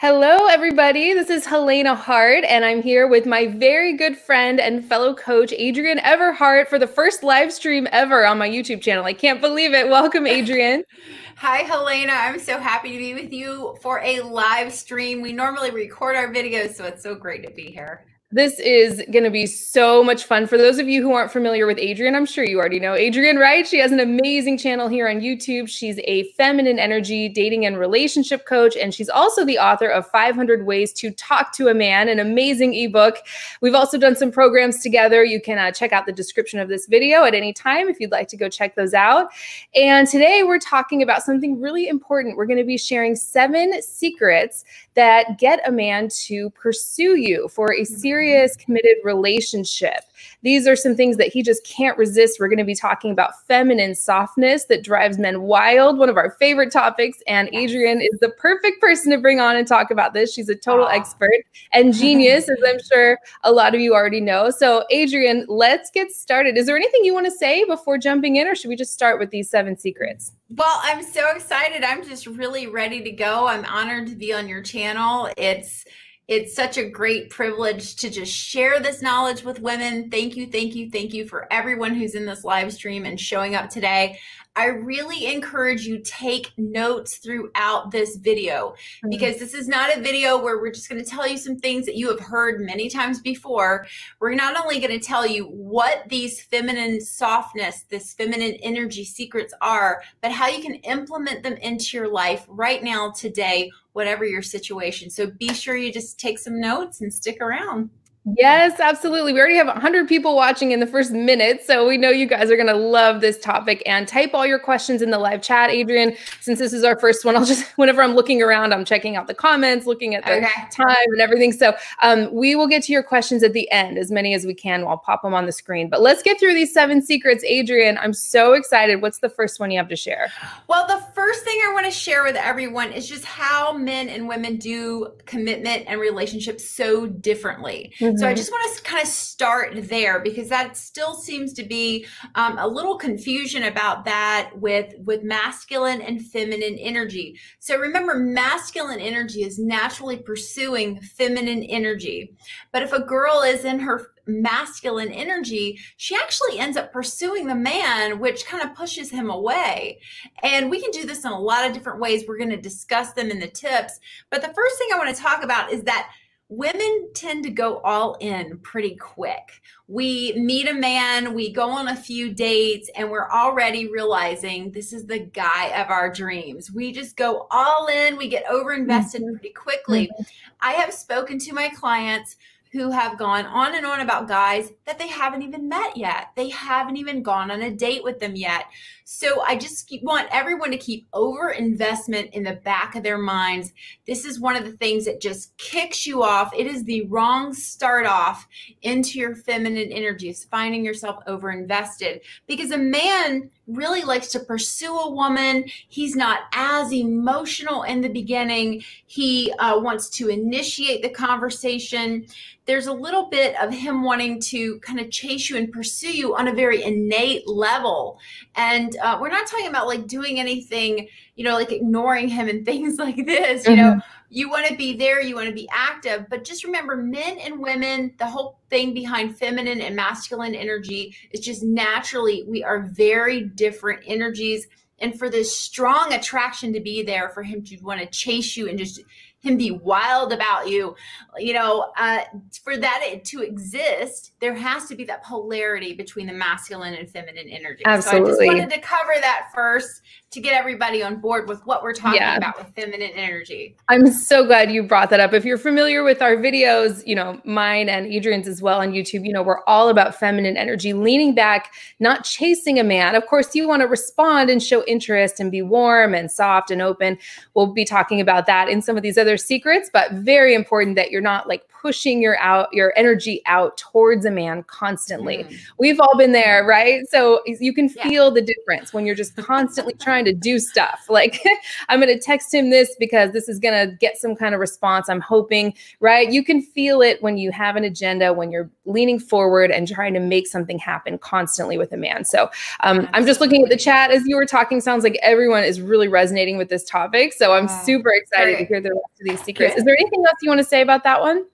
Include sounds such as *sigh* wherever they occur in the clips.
Hello, everybody. This is Helena Hart, and I'm here with my very good friend and fellow coach, Adrienne Everheart, for the first live stream ever on my YouTube channel. I can't believe it. Welcome, Adrienne. *laughs* Hi, Helena. I'm so happy to be with you for a live stream. We normally record our videos, so it's so great to be here. This is going to be so much fun. For those of you who aren't familiar with Adrienne, I'm sure you already know Adrienne, right? She has an amazing channel here on YouTube. She's a feminine energy dating and relationship coach, and she's also the author of 500 Ways to Talk to a Man, an amazing ebook. We've also done some programs together. You can uh, check out the description of this video at any time if you'd like to go check those out. And today we're talking about something really important. We're going to be sharing seven secrets that get a man to pursue you for a series serious, committed relationship. These are some things that he just can't resist. We're going to be talking about feminine softness that drives men wild, one of our favorite topics. And Adrienne is the perfect person to bring on and talk about this. She's a total Aww. expert and *laughs* genius, as I'm sure a lot of you already know. So, Adrienne, let's get started. Is there anything you want to say before jumping in, or should we just start with these seven secrets? Well, I'm so excited. I'm just really ready to go. I'm honored to be on your channel. It's it's such a great privilege to just share this knowledge with women. Thank you, thank you, thank you for everyone who's in this live stream and showing up today. I really encourage you take notes throughout this video mm-hmm. because this is not a video where we're just going to tell you some things that you have heard many times before. We're not only going to tell you what these feminine softness, this feminine energy secrets are, but how you can implement them into your life right now today whatever your situation. So be sure you just take some notes and stick around. Yes, absolutely. We already have 100 people watching in the first minute. So we know you guys are going to love this topic. And type all your questions in the live chat, Adrienne, Since this is our first one, I'll just, *laughs* whenever I'm looking around, I'm checking out the comments, looking at the okay. time and everything. So um, we will get to your questions at the end, as many as we can. I'll pop them on the screen. But let's get through these seven secrets. Adrienne, I'm so excited. What's the first one you have to share? Well, the first thing I want to share with everyone is just how men and women do commitment and relationships so differently. Mm-hmm. So I mm-hmm. just want to kind of start there because that still seems to be um, a little confusion about that with with masculine and feminine energy. So remember, masculine energy is naturally pursuing feminine energy, but if a girl is in her masculine energy, she actually ends up pursuing the man, which kind of pushes him away. And we can do this in a lot of different ways. We're going to discuss them in the tips. But the first thing I want to talk about is that women tend to go all in pretty quick. We meet a man, we go on a few dates, and we're already realizing this is the guy of our dreams. We just go all in, we get over invested mm-hmm. pretty quickly. Mm-hmm. I have spoken to my clients who have gone on and on about guys that they haven't even met yet. They haven't even gone on a date with them yet. So I just keep, want everyone to keep over investment in the back of their minds. This is one of the things that just kicks you off. It is the wrong start off into your feminine energies, finding yourself over invested because a man really likes to pursue a woman. He's not as emotional in the beginning. He uh, wants to initiate the conversation. There's a little bit of him wanting to kind of chase you and pursue you on a very innate level. And uh, we're not talking about like doing anything, you know, like ignoring him and *laughs* things like this. You mm-hmm. know, you want to be there, you want to be active, but just remember men and women, the whole thing behind feminine and masculine energy is just naturally we are very different energies. And for this strong attraction to be there, for him to want to chase you and just him be wild about you you know uh, for that to exist there has to be that polarity between the masculine and feminine energy Absolutely. so i just wanted to cover that first to get everybody on board with what we're talking yeah. about with feminine energy. I'm so glad you brought that up. If you're familiar with our videos, you know, mine and Adrienne's as well on YouTube, you know, we're all about feminine energy, leaning back, not chasing a man. Of course, you want to respond and show interest and be warm and soft and open. We'll be talking about that in some of these other secrets, but very important that you're not like pushing your out your energy out towards a man constantly. Mm. We've all been there, right? So you can feel yeah. the difference when you're just constantly trying to do stuff. *laughs* Like *laughs* I'm going to text him this because this is going to get some kind of response. I'm hoping, right? You can feel it when you have an agenda, when you're leaning forward and trying to make something happen constantly with a man. So um, I'm just looking at the chat as you were talking. Sounds like everyone is really resonating with this topic. So I'm super excited Great. to hear the rest of these secrets. Good. Is there anything else you want to say about that one?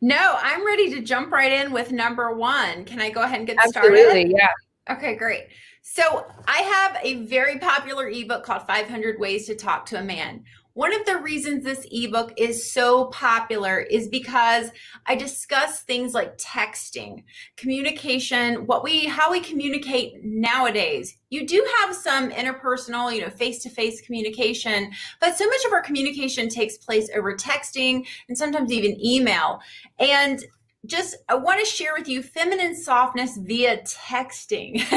No, I'm ready to jump right in with number one. Can I go ahead and get Absolutely, started? Yeah. Okay, great. So I have a very popular ebook called 500 Ways to Talk to a Man. One of the reasons this ebook is so popular is because I discuss things like texting, communication, what we how we communicate nowadays. You do have some interpersonal, you know, face-to-face communication, but so much of our communication takes place over texting and sometimes even email. And just I want to share with you feminine softness via texting. *laughs* How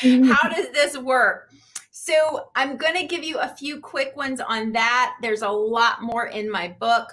mm-hmm. does this work? So I'm going to give you a few quick ones on that. There's a lot more in my book.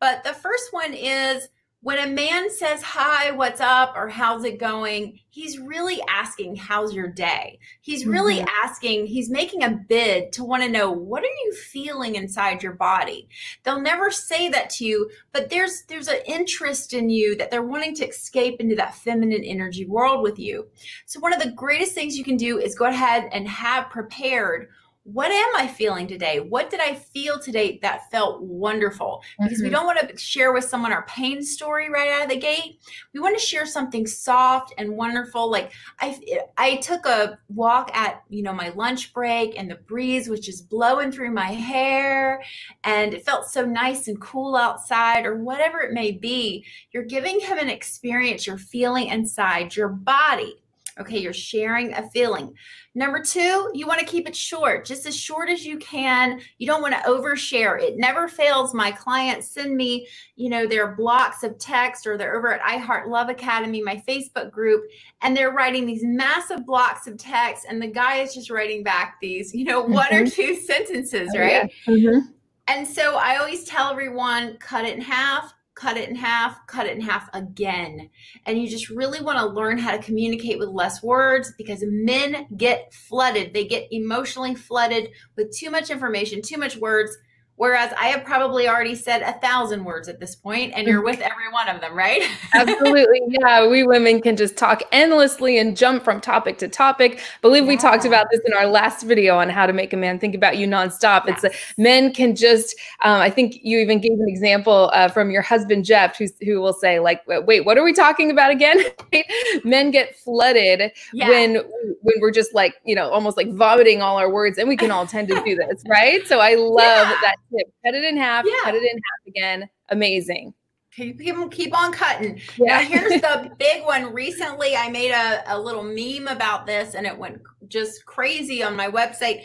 But the first one is when a man says, Hi, what's up, or how's it going, he's really asking, How's your day? He's really mm-hmm. asking, he's making a bid to want to know, What are you feeling inside your body? They'll never say that to you, but there's there's an interest in you that they're wanting to escape into that feminine energy world with you. So, one of the greatest things you can do is go ahead and have prepared what am I feeling today? What did I feel today that felt wonderful? Because mm-hmm. we don't want to share with someone our pain story right out of the gate. We want to share something soft and wonderful. Like I, I took a walk at you know my lunch break, and the breeze was just blowing through my hair, and it felt so nice and cool outside, or whatever it may be. You're giving him an experience you're feeling inside your body. Okay, you're sharing a feeling. Number two, you want to keep it short, just as short as you can. You don't want to overshare. It never fails. My clients send me, you know, their blocks of text or they're over at iHeart Love Academy, my Facebook group, and they're writing these massive blocks of text. And the guy is just writing back these, you know, one mm-hmm. or two sentences, right? Oh, yeah. mm-hmm. And so I always tell everyone cut it in half, cut it in half, cut it in half again. And you just really want to learn how to communicate with less words because men get flooded. They get emotionally flooded with too much information, too much words. Whereas I have probably already said a thousand words at this point, and you're with every one of them, right? *laughs* Absolutely. Yeah. We women can just talk endlessly and jump from topic to topic. I believe we talked about this in our last video on how to make a man think about you nonstop. Yes. It's a, men can just, um, I think you even gave an example uh, from your husband, Jeff, who's, who will say, like, wait, what are we talking about again? *laughs* men get flooded yeah. when, when we're just like, you know, almost like vomiting all our words, and we can all tend to do this, right? So I love yeah. that tip. Cut it in half, yeah. cut it in half again. Amazing. Keep, keep on cutting. Yeah. Now, here's the *laughs* big one. Recently, I made a, a little meme about this and it went just crazy on my website.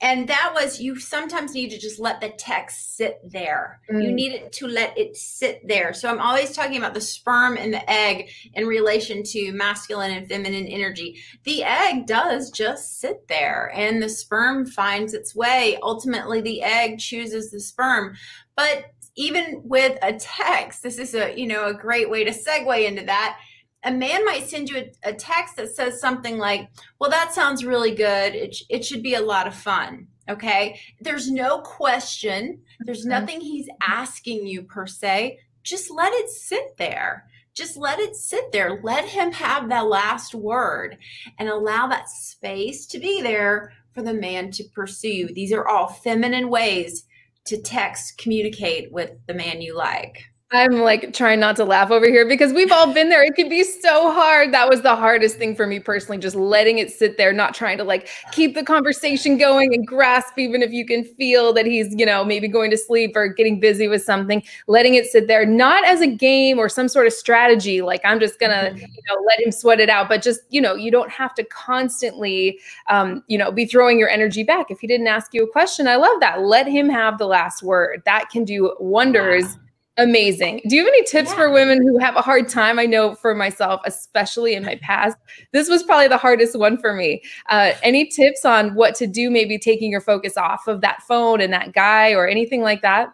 And that was you sometimes need to just let the text sit there. Mm. You need it to let it sit there. So I'm always talking about the sperm and the egg in relation to masculine and feminine energy. The egg does just sit there and the sperm finds its way. Ultimately, the egg chooses the sperm. But even with a text, this is a, you know, a great way to segue into that a man might send you a, a, text that says something like, Well, that sounds really good. It, it should be a lot of fun. Okay. There's no question, there's mm-hmm. nothing he's asking you per se. Just let it sit there. Just let it sit there. Let him have that last word and allow that space to be there for the man to pursue. These are all feminine ways to text, communicate with the man you like. I'm like trying not to laugh over here because we've all been there. It can be so hard. That was the hardest thing for me personally, just letting it sit there, not trying to like keep the conversation going and grasp, even if you can feel that he's, you know, maybe going to sleep or getting busy with something, letting it sit there, not as a game or some sort of strategy. Like I'm just gonna, mm-hmm. you know, let him sweat it out. But just, you know, you don't have to constantly, um, you know, be throwing your energy back. If he didn't ask you a question, I love that. Let him have the last word. That can do wonders. Wow Amazing. Do you have any tips yeah. for women who have a hard time? I know for myself, especially in my past, this was probably the hardest one for me. Uh, any tips on what to do, maybe taking your focus off of that phone and that guy or anything like that?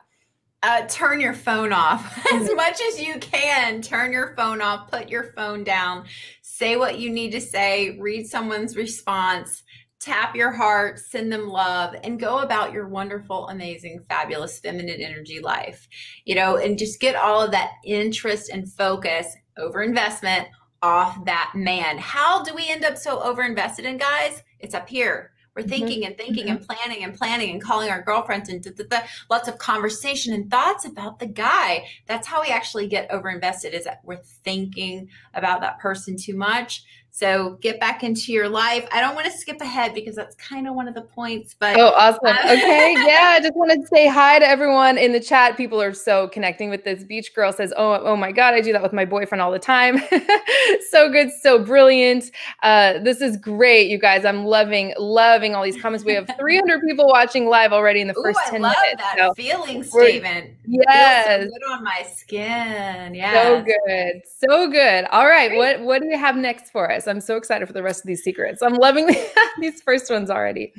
Uh, turn your phone off *laughs* as mm-hmm. much as you can. Turn your phone off, put your phone down, say what you need to say, read someone's response tap your heart, send them love, and go about your wonderful, amazing, fabulous feminine energy life. You know, and just get all of that interest and focus over investment off that man. How do we end up so over invested in guys? It's up here. We're mm-hmm. thinking and thinking mm-hmm. and planning and planning and calling our girlfriends and da, da, da, lots of conversation and thoughts about the guy. That's how we actually get over invested is that we're thinking about that person too much. So get back into your life. I don't want to skip ahead because that's kind of one of the points. But oh, awesome. Um, okay, *laughs* yeah. I just want to say hi to everyone in the chat. People are so connecting with this. Beach girl says, "Oh, oh my God, I do that with my boyfriend all the time." *laughs* so good, so brilliant. Uh, this is great, you guys. I'm loving, loving all these comments. We have *laughs* 300 people watching live already in the first Ooh, 10 I love minutes. That so feeling statement. Yes, so good on my skin. Yeah, so good, so good. All right, great. what what do you have next for us? I'm so excited for the rest of these secrets. I'm loving *laughs* these first ones already.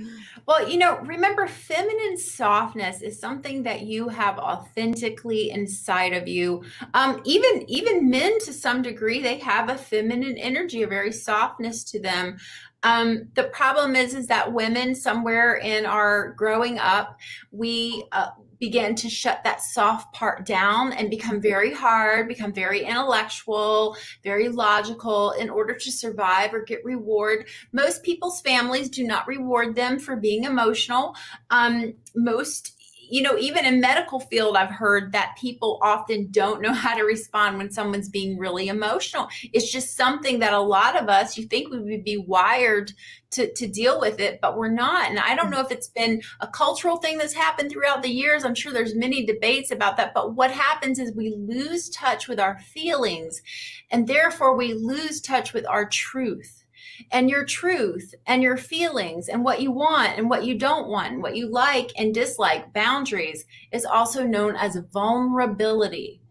Well, you know, remember, feminine softness is something that you have authentically inside of you. Um, even even men, to some degree, they have a feminine energy, a very softness to them. Um, the problem is, is that women somewhere in our growing up, we uh, begin to shut that soft part down and become very hard, become very intellectual, very logical in order to survive or get reward. Most people's families do not reward them for being emotional. Um, most you know, even in medical field, I've heard that people often don't know how to respond when someone's being really emotional. It's just something that a lot of us, you think we would be wired to, to deal with it, but we're not. And I don't know if it's been a cultural thing that's happened throughout the years. I'm sure there's many debates about that. But what happens is we lose touch with our feelings and therefore we lose touch with our truth and your truth and your feelings and what you want and what you don't want, what you like and dislike, boundaries is also known as vulnerability.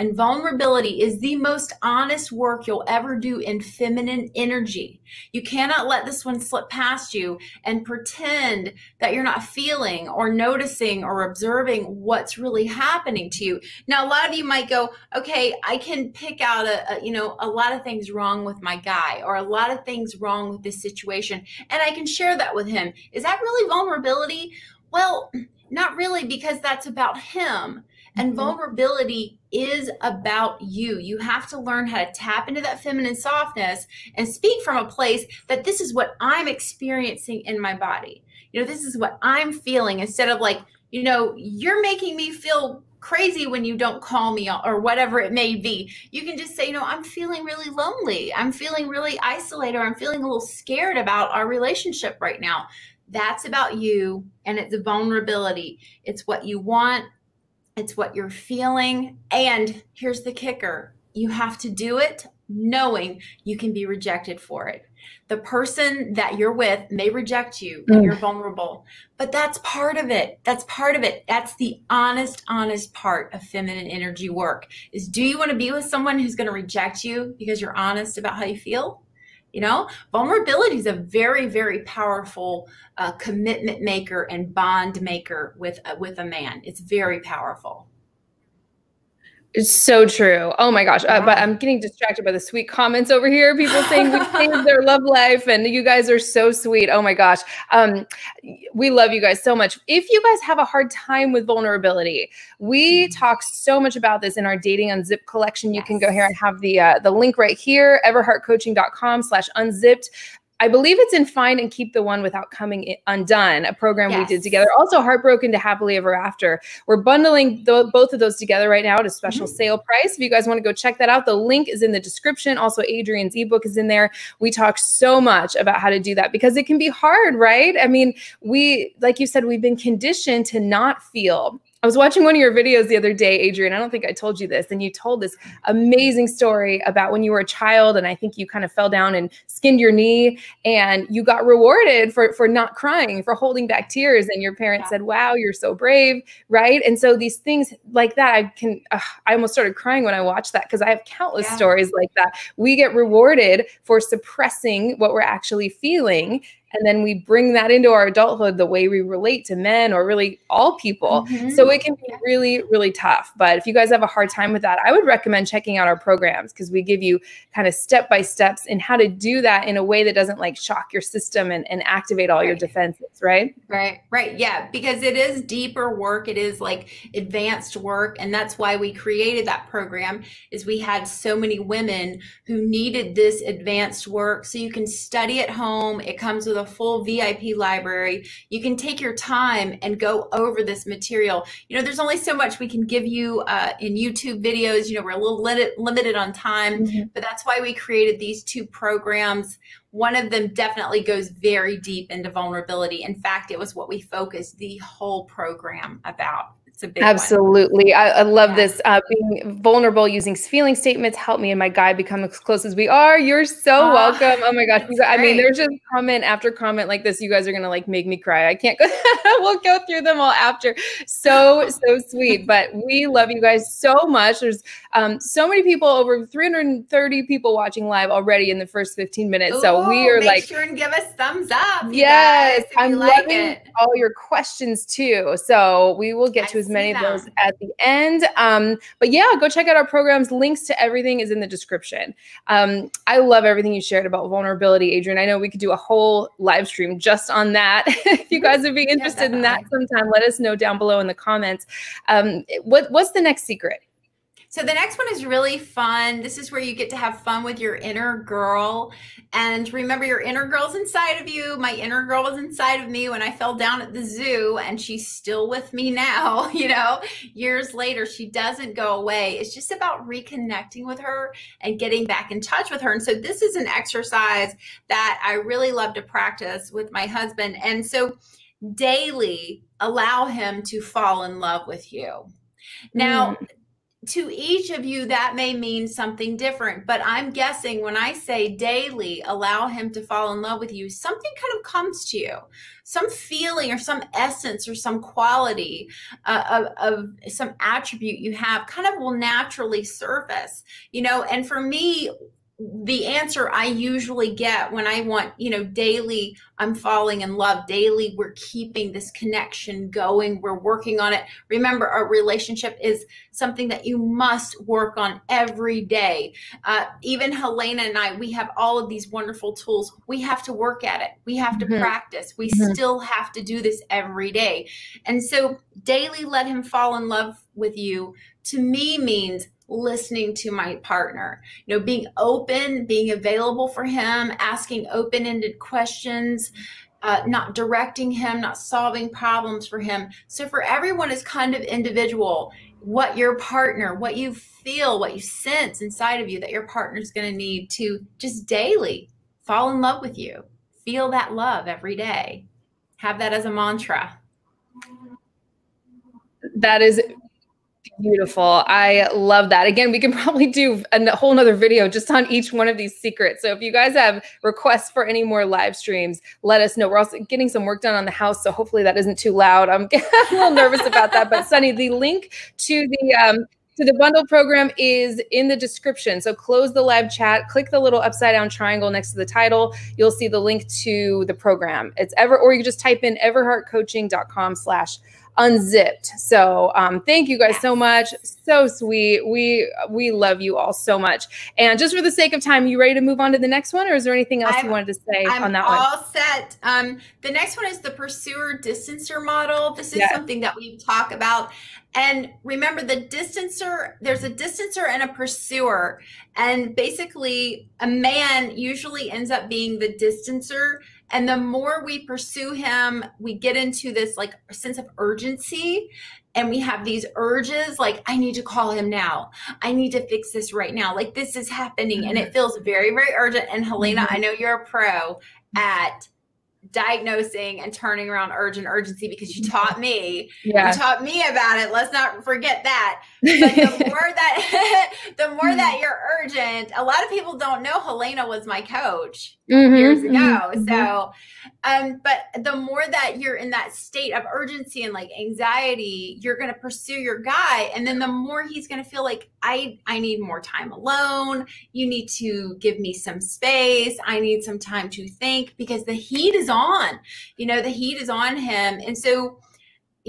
And vulnerability is the most honest work you'll ever do in feminine energy. You cannot let this one slip past you and pretend that you're not feeling or noticing or observing what's really happening to you. Now, a lot of you might go, okay, I can pick out a, a you know, a lot of things wrong with my guy or a lot of things wrong with this situation. And I can share that with him. Is that really vulnerability? Well, *clears throat* not really, because that's about him. And mm-hmm. vulnerability is about you. You have to learn how to tap into that feminine softness and speak from a place that this is what I'm experiencing in my body. You know, this is what I'm feeling instead of like, you know, you're making me feel crazy when you don't call me or whatever it may be. You can just say, you know, I'm feeling really lonely. I'm feeling really isolated or I'm feeling a little scared about our relationship right now. That's about you and it's a vulnerability. It's what you want, it's what you're feeling. And here's the kicker you have to do it knowing you can be rejected for it. The person that you're with may reject you you're mm. vulnerable, but that's part of it. That's part of it. That's the honest, honest part of feminine energy work is do you want to be with someone who's going to reject you because you're honest about how you feel? You know, vulnerability is a very, very powerful uh, commitment maker and bond maker with uh, with a man. It's very powerful. It's so true. Oh my gosh. Uh, but I'm getting distracted by the sweet comments over here. People saying we *laughs* saved their love life and you guys are so sweet. Oh my gosh. Um, we love you guys so much. If you guys have a hard time with vulnerability, we mm. talk so much about this in our Dating Unzipped collection. You yes. can go here and have the uh, the link right here, everheartcoaching.com slash unzipped. I believe it's in Find and Keep the One Without Coming Undone, a program yes. we did together. Also, Heartbroken to Happily Ever After. We're bundling th- both of those together right now at a special mm-hmm. sale price. If you guys want to go check that out, the link is in the description. Also, Adrienne's ebook is in there. We talk so much about how to do that because it can be hard, right? I mean, we, like you said, we've been conditioned to not feel I was watching one of your videos the other day, Adrienne. I don't think I told you this. And you told this amazing story about when you were a child. And I think you kind of fell down and skinned your knee and you got rewarded for, for not crying, for holding back tears. And your parents yeah. said, wow, you're so brave. Right. And so these things like that, I can, uh, I almost started crying when I watched that because I have countless yeah. stories like that. We get rewarded for suppressing what we're actually feeling and then we bring that into our adulthood the way we relate to men or really all people. Mm-hmm. so it can be really really tough. But if you guys have a hard time with that i would recommend checking out our programs because we give you kind of step by steps in how to do that in a way that doesn't like shock your system and, and activate all right. your defenses right? Right right yeah because it is deeper work it is like advanced work and that's why we created that program is we had so many women who needed this advanced work. So you can study at home it comes with a full VIP library. You can take your time and go over this material. You know, there's only so much we can give you uh, in YouTube videos. You know, we're a little limit, limited on time, mm-hmm. but that's why we created these two programs. One of them definitely goes very deep into vulnerability. In fact, it was what we focused the whole program about it's a big absolutely. I, I, love yeah. this uh, being vulnerable using feeling statements help me and my guy become as close as we are. You're so oh, welcome. Oh my gosh. Guys, i mean there's just comment after comment like this. You guys are gonna like make me cry. I can't go *laughs* we'll go through them all after. So so sweet. But we love you guys so much. There's um, so many people over 330 people watching live already in the first 15 minutes. Ooh, so we are like sure and give us thumbs up yes guys, i'm like loving it. all your questions too. So we will get I to as many of those at the end. Um, but yeah, go check out our programs. Links to everything is in the description. Um, I love everything you shared about vulnerability, Adrienne. I know we could do a whole live stream just on that. *laughs* if you guys would be interested yeah, in that sometime, let us know down below in the comments. Um, what, what's the next secret? So the next one is really fun. This is where you get to have fun with your inner girl. And remember, your inner girl's inside of you. My inner girl was inside of me when I fell down at the zoo, and she's still with me now. *laughs* You know, years later, she doesn't go away. It's just about reconnecting with her and getting back in touch with her. And so, this is an exercise that I really love to practice with my husband. And so, daily allow him to fall in love with you. Now, mm to each of you, that may mean something different. But I'm guessing when I say daily, allow him to fall in love with you, something kind of comes to you, some feeling or some essence or some quality uh, of, of some attribute you have kind of will naturally surface, you know. And for me, the answer I usually get when I want, you know, daily, I'm falling in love. Daily, we're keeping this connection going. We're working on it. Remember, our relationship is something that you must work on every day. Uh, even Helena and I, we have all of these wonderful tools. We have to work at it. We have to mm-hmm. practice. We mm-hmm. still have to do this every day. And so, daily, let him fall in love with you to me means listening to my partner. You know being open being available for him asking open-ended questions uh, not directing him not solving problems for him. So for everyone is kind of individual what your partner what you feel what you sense inside of you that your partner is going to need to just daily fall in love with you. Feel that love every day. Have that as a mantra. That is Beautiful. I love that. Again, we can *laughs* probably do a whole nother video just on each one of these secrets. So if you guys have requests for any more live streams, let us know. We're also getting some work done on the house, so hopefully that isn't too loud. I'm *laughs* a little nervous about that. But Sunny, the link to the um, to the bundle program is in the description. So close the live chat, click the little upside down triangle next to the title. You'll see the link to the program. It's ever, or you can just type in everheartcoaching.com slash unzipped. So um, thank you guys so much. So sweet. We we love you all so much. And just for the sake of time, you ready to move on to the next one, or is there anything else I'm, you wanted to say I'm on that one? All set. Um, the next one is the pursuer distancer model. This is something that we talk about. And remember, the distancer, there's a distancer and a pursuer. And basically, a man usually ends up being the distancer and the more we pursue him, we get into this like sense of urgency and we have these urges like, I need to call him now. I need to fix this right now. Like this is happening. Mm-hmm. And it feels very, very urgent. And Helena, mm-hmm. I know you're a pro at diagnosing and turning around urgent urgency because you taught me yeah. you taught me about it let's not forget that but *laughs* *laughs* the more that the more that you're urgent a lot of people don't know helena was my coach mm-hmm, years ago. mm-hmm, so um but the more that you're in that state of urgency and like anxiety you're going to pursue your guy and then the more he's going to feel like i i need more time alone. You need to give me some space. I need some time to think because the heat is on you know the heat is on him. And so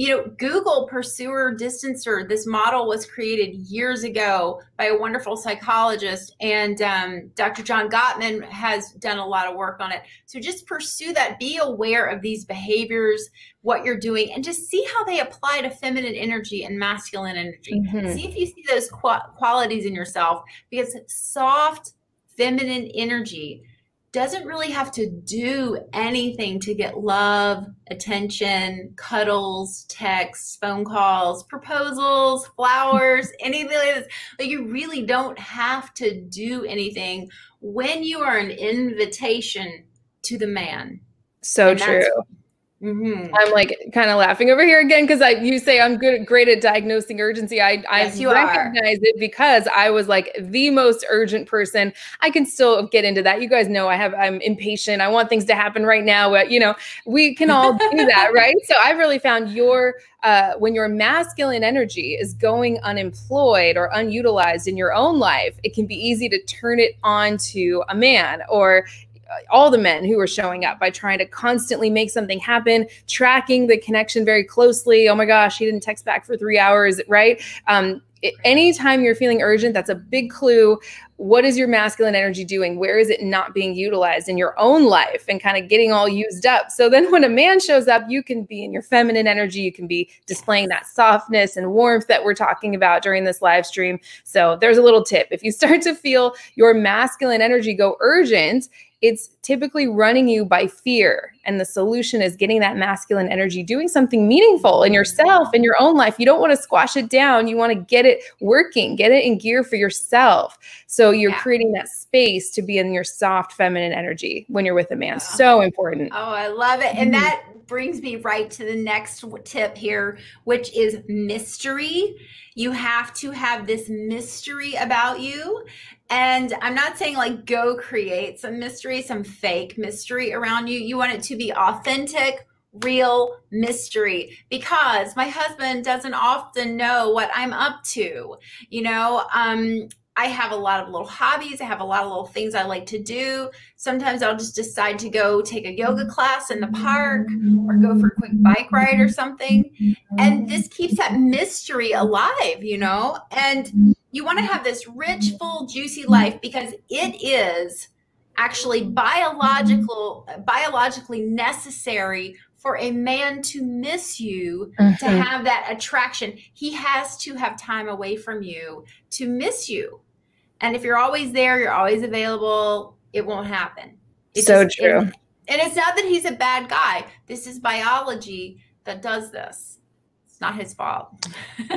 you know, Google Pursuer Distancer, this model was created years ago by a wonderful psychologist, and um, Dr. John Gottman has done a lot of work on it. So just pursue that, be aware of these behaviors, what you're doing, and just see how they apply to feminine energy and masculine energy. Mm-hmm. See if you see those qualities in yourself, because soft, feminine energy doesn't really have to do anything to get love, attention, cuddles, texts, phone calls, proposals, flowers, *laughs* anything like this. Like you really don't have to do anything when you are an invitation to the man. So true. Mm-hmm. I'm like kind of laughing over here again because I you say I'm good great at diagnosing urgency. I yes, I recognize are. it because I was like the most urgent person. I can still get into that. You guys know I have I'm impatient. I want things to happen right now. But you know we can all do that, *laughs* right? So I've really found your uh, when your masculine energy is going unemployed or unutilized in your own life, it can be easy to turn it on to a man or all the men who were showing up by trying to constantly make something happen, tracking the connection very closely. Oh my gosh, he didn't text back for three hours, right? Um, anytime you're feeling urgent, that's a big clue. What is your masculine energy doing? Where is it not being utilized in your own life and kind of getting all used up? So then when a man shows up, you can be in your feminine energy. You can be displaying that softness and warmth that we're talking about during this live stream. So there's a little tip. If you start to feel your masculine energy go urgent, it's typically running you by fear. And the solution is getting that masculine energy, doing something meaningful in yourself, in your own life. You don't want to squash it down. You want to get it working, get it in gear for yourself. So you're yeah. creating that space to be in your soft feminine energy when you're with a man. So important. Oh, I love it. And mm-hmm. that brings me right to the next tip here, which is mystery. You have to have this mystery about you. And I'm not saying like go create some mystery, some fake mystery around you. You want it to be authentic, real mystery because my husband doesn't often know what I'm up to. You know, um, I have a lot of little hobbies. I have a lot of little things I like to do. Sometimes I'll just decide to go take a yoga class in the park or go for a quick bike ride or something. And this keeps that mystery alive, you know? And you want to have this rich, full, juicy life because it is actually biological biologically necessary for a man to miss you mm-hmm. to have that attraction. He has to have time away from you to miss you. And if you're always there you're always available it won't happen. So just, true. It, and it's not that he's a bad guy. This is biology that does this not his fault.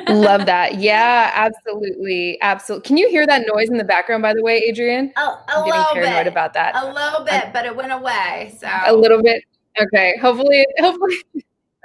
Love *laughs* that. Yeah, absolutely. Absolutely. Can you hear that noise in the background, by the way, Adrienne? A, a I'm little paranoid bit. about that. A little bit, but it went away. So a little bit. Okay. Hopefully, *laughs* hopefully.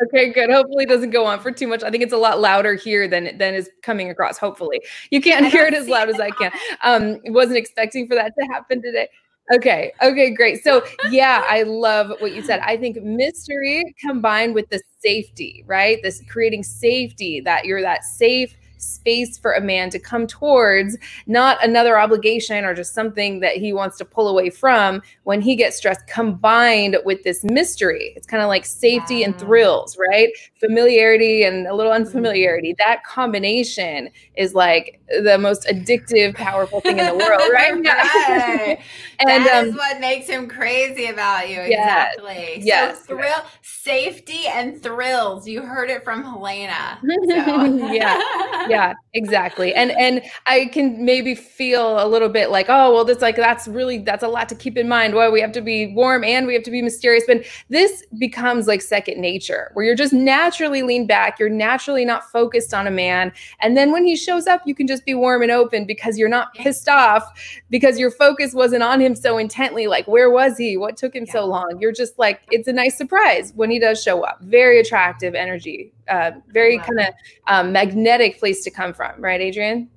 Okay, good. Hopefully, it doesn't go on for too much. I think it's a lot louder here than than is coming across. Hopefully, you can't hear it as loud as I can. Um, wasn't expecting for that to happen today. Okay. Okay, great. So, *laughs* yeah, I love what you said. I think mystery combined with the safety, right? This creating safety that you're that safe space for a man to come towards, not another obligation or just something that he wants to pull away from when he gets stressed, combined with this mystery. It's kind of like safety and thrills, right? Familiarity and a little mm-hmm. unfamiliarity. That combination is like the most addictive, powerful thing in the world, *laughs* right? right. *laughs* and that um, is what makes him crazy about you. Exactly. Yes. yes. So thrill, safety and thrills. You heard it from Helena. So. *laughs* yeah yeah exactly and and i can maybe feel a little bit like oh well that's like that's really that's a lot to keep in mind well we have to be warm and we have to be mysterious but this becomes like second nature where you're just naturally lean back you're naturally not focused on a man and then when he shows up you can just be warm and open because you're not pissed off because your focus wasn't on him so intently like where was he what took him yeah. so long you're just like it's a nice surprise when he does show up very attractive energy uh, very wow. kind of um, magnetic place to come from, right, Adrienne?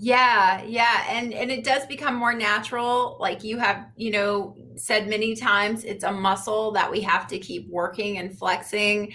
Yeah, yeah, and and it does become more natural. Like you have, you know, said many times, it's a muscle that we have to keep working and flexing.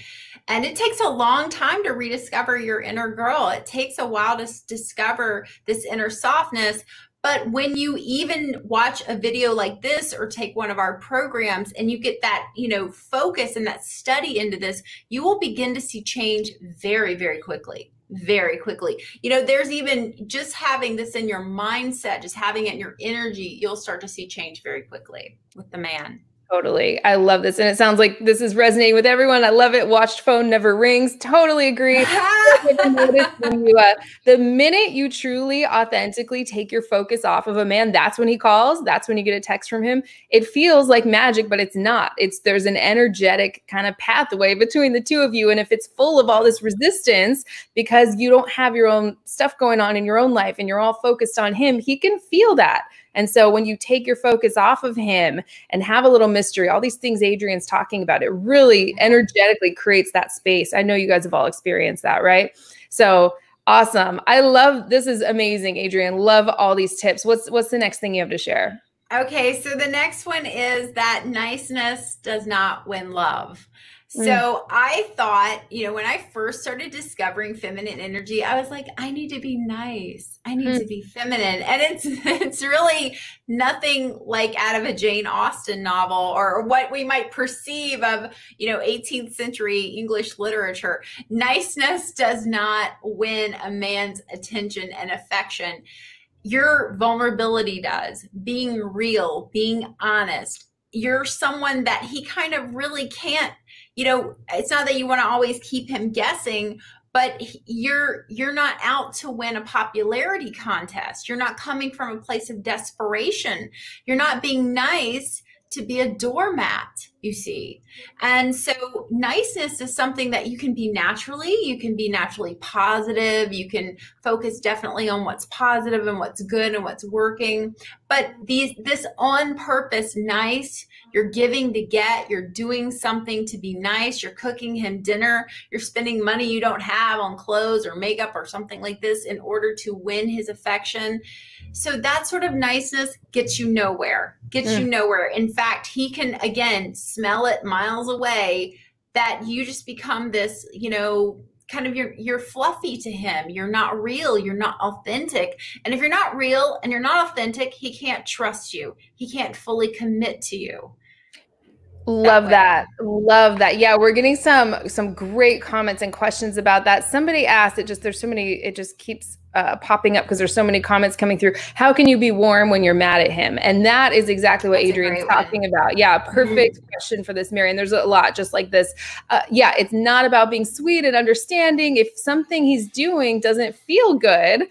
And it takes a long time to rediscover your inner girl. It takes a while to discover this inner softness, but when you even watch a video like this or take one of our programs and you get that, you know, focus and that study into this, you will begin to see change very, very quickly. Very quickly. You know, there's even just having this in your mindset, just having it in your energy, you'll start to see change very quickly with the man. Totally. I love this. And it sounds like this is resonating with everyone. I love it. Watched phone never rings. Totally agree. you, *laughs* uh, the minute you truly, authentically take your focus off of a man, that's when he calls. That's when you get a text from him. It feels like magic, but it's not. It's there's an energetic kind of pathway between the two of you. And if it's full of all this resistance because you don't have your own stuff going on in your own life and you're all focused on him, he can feel that. And so when you take your focus off of him and have a little mystery, all these things Adrienne's talking about, it really mm-hmm. energetically creates that space. I know you guys have all experienced that, right? So awesome. I love this is amazing, Adrienne. Love all these tips. What's what's the next thing you have to share? Okay, so the next one is that niceness does not win love. Mm. So I thought, you know, when I first started discovering feminine energy, I was like, I need to be nice. I need mm. to be feminine. And it's *laughs* it's really nothing like out of a Jane Austen novel or what we might perceive of, you know, 18th century English literature. Niceness does not win a man's attention and affection. Your vulnerability does. Being real, being honest. You're someone that he kind of really can't you know, it's not that you want to always keep him guessing, but you're you're not out to win a popularity contest. You're not coming from a place of desperation. You're not being nice to be a doormat, you see. And so niceness is something that you can be naturally, you can be naturally positive, you can focus definitely on what's positive and what's good and what's working. But these this on purpose nice you're giving to get, you're doing something to be nice, you're cooking him dinner, you're spending money you don't have on clothes or makeup or something like this in order to win his affection. So that sort of niceness gets you nowhere, gets mm. you nowhere. In fact, he can again smell it miles away that you just become this, you know, kind of you're you're fluffy to him you're not real you're not authentic and if you're not real and you're not authentic he can't trust you he can't fully commit to you Love that, that. Love that. Yeah, we're getting some some great comments and questions about that. Somebody asked it just there's so many it just keeps uh, popping up because there's so many comments coming through. How can you be warm when you're mad at him? And that is exactly what That's Adrienne's talking one. about. Yeah, mm-hmm. perfect mm-hmm. question for this, Mary. And there's a lot just like this. Uh, yeah, it's not about being sweet and understanding. If something he's doing doesn't feel good,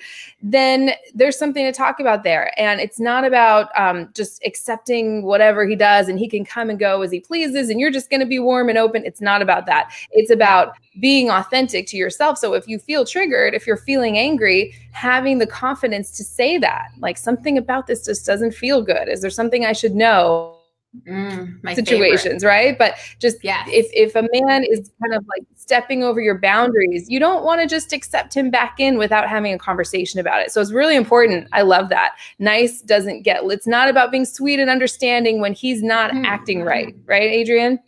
then there's something to talk about there. And it's not about um, just accepting whatever he does and he can come and go as he pleases and you're just going to be warm and open. It's not about that. It's about being authentic to yourself. So if you feel triggered, if you're feeling angry, having the confidence to say that, like something about this just doesn't feel good. Is there something I should know? Mm, situations, favorite. right? But just yes. if if a man is kind of like stepping over your boundaries, you don't want to just accept him back in without having a conversation about it. So it's really important. I love that. Nice doesn't get it's not about being sweet and understanding when he's not mm-hmm. acting right, right, Adrienne?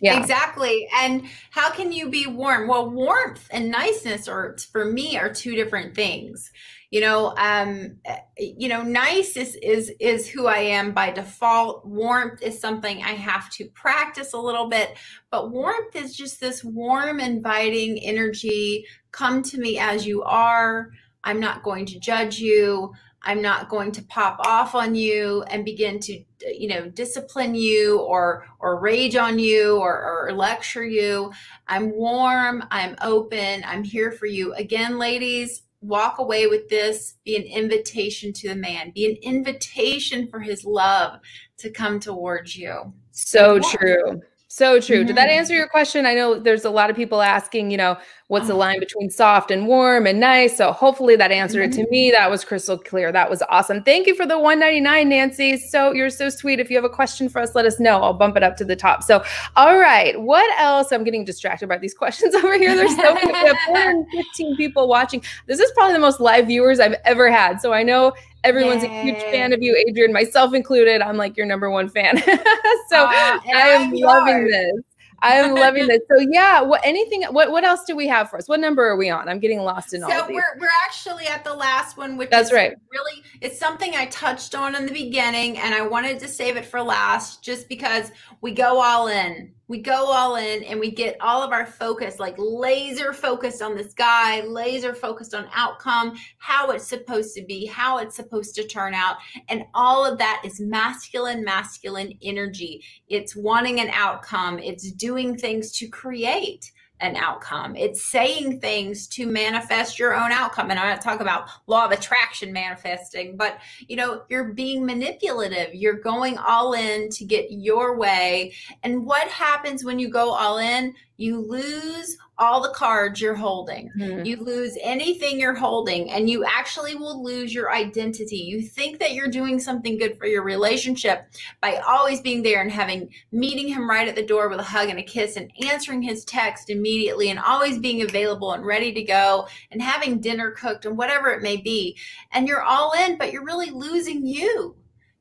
Yeah. Exactly. And how can you be warm? Well, warmth and niceness are for me are two different things. You know, um you know, nice is is is who I am by default. Warmth is something I have to practice a little bit, but warmth is just this warm inviting energy. Come to me as you are. I'm not going to judge you. I'm not going to pop off on you and begin to, you know, discipline you or or rage on you or, or lecture you. I'm warm. I'm open. I'm here for you. Again, ladies, walk away with this. Be an invitation to the man. Be an invitation for his love to come towards you. So true. So true. Mm-hmm. Did that answer your question? I know there's a lot of people asking, you know, what's the uh-huh. line between soft and warm and nice. So hopefully that answered mm-hmm. it to me. That was crystal clear. That was awesome. Thank you for the 199, Nancy. So you're so sweet. If you have a question for us, let us know. I'll bump it up to the top. So, all right. What else? I'm getting distracted by these *laughs* questions over here. There's so many. We have *laughs* 415 people watching. This is probably the most live viewers I've ever had. So I know everyone's Yay. a huge fan of you, Adrienne, myself included. I'm like your number one fan. *laughs* so uh, I am loving this. I am loving this. So yeah, what anything what what else do we have for us? What number are we on? I'm getting lost in so all So we're we're actually at the last one, which That's right. Really, it's something I touched on in the beginning and I wanted to save it for last just because we go all in we go all in and we get all of our focus like laser focused on this guy laser focused on outcome how it's supposed to be how it's supposed to turn out. And all of that is masculine masculine energy. It's wanting an outcome. It's doing things to create an outcome. It's saying things to manifest your own outcome. And I'm not talking about law of attraction manifesting, but you know, you're being manipulative. You're going all in to get your way. And what happens when you go all in? You lose all the cards you're holding. Mm-hmm. You lose anything you're holding, and you actually will lose your identity. You think that you're doing something good for your relationship by always being there and having meeting him right at the door with a hug and a kiss and answering his text immediately and always being available and ready to go and having dinner cooked and whatever it may be. And you're all in, but you're really losing you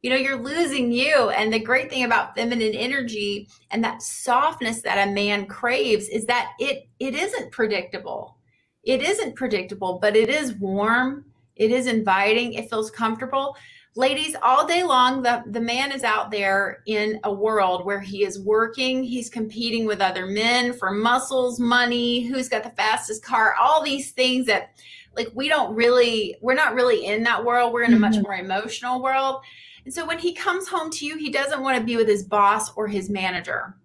you know you're losing you. And the great thing about feminine energy and that softness that a man craves is that it it isn't predictable. It isn't predictable but it is warm. It is inviting. It feels comfortable. Ladies all day long the, the man is out there in a world where he is working. He's competing with other men for muscles money who's got the fastest car all these things that like we don't really we're not really in that world. We're in a much mm-hmm. more emotional world and so when he comes home to you, he doesn't want to be with his boss or his manager.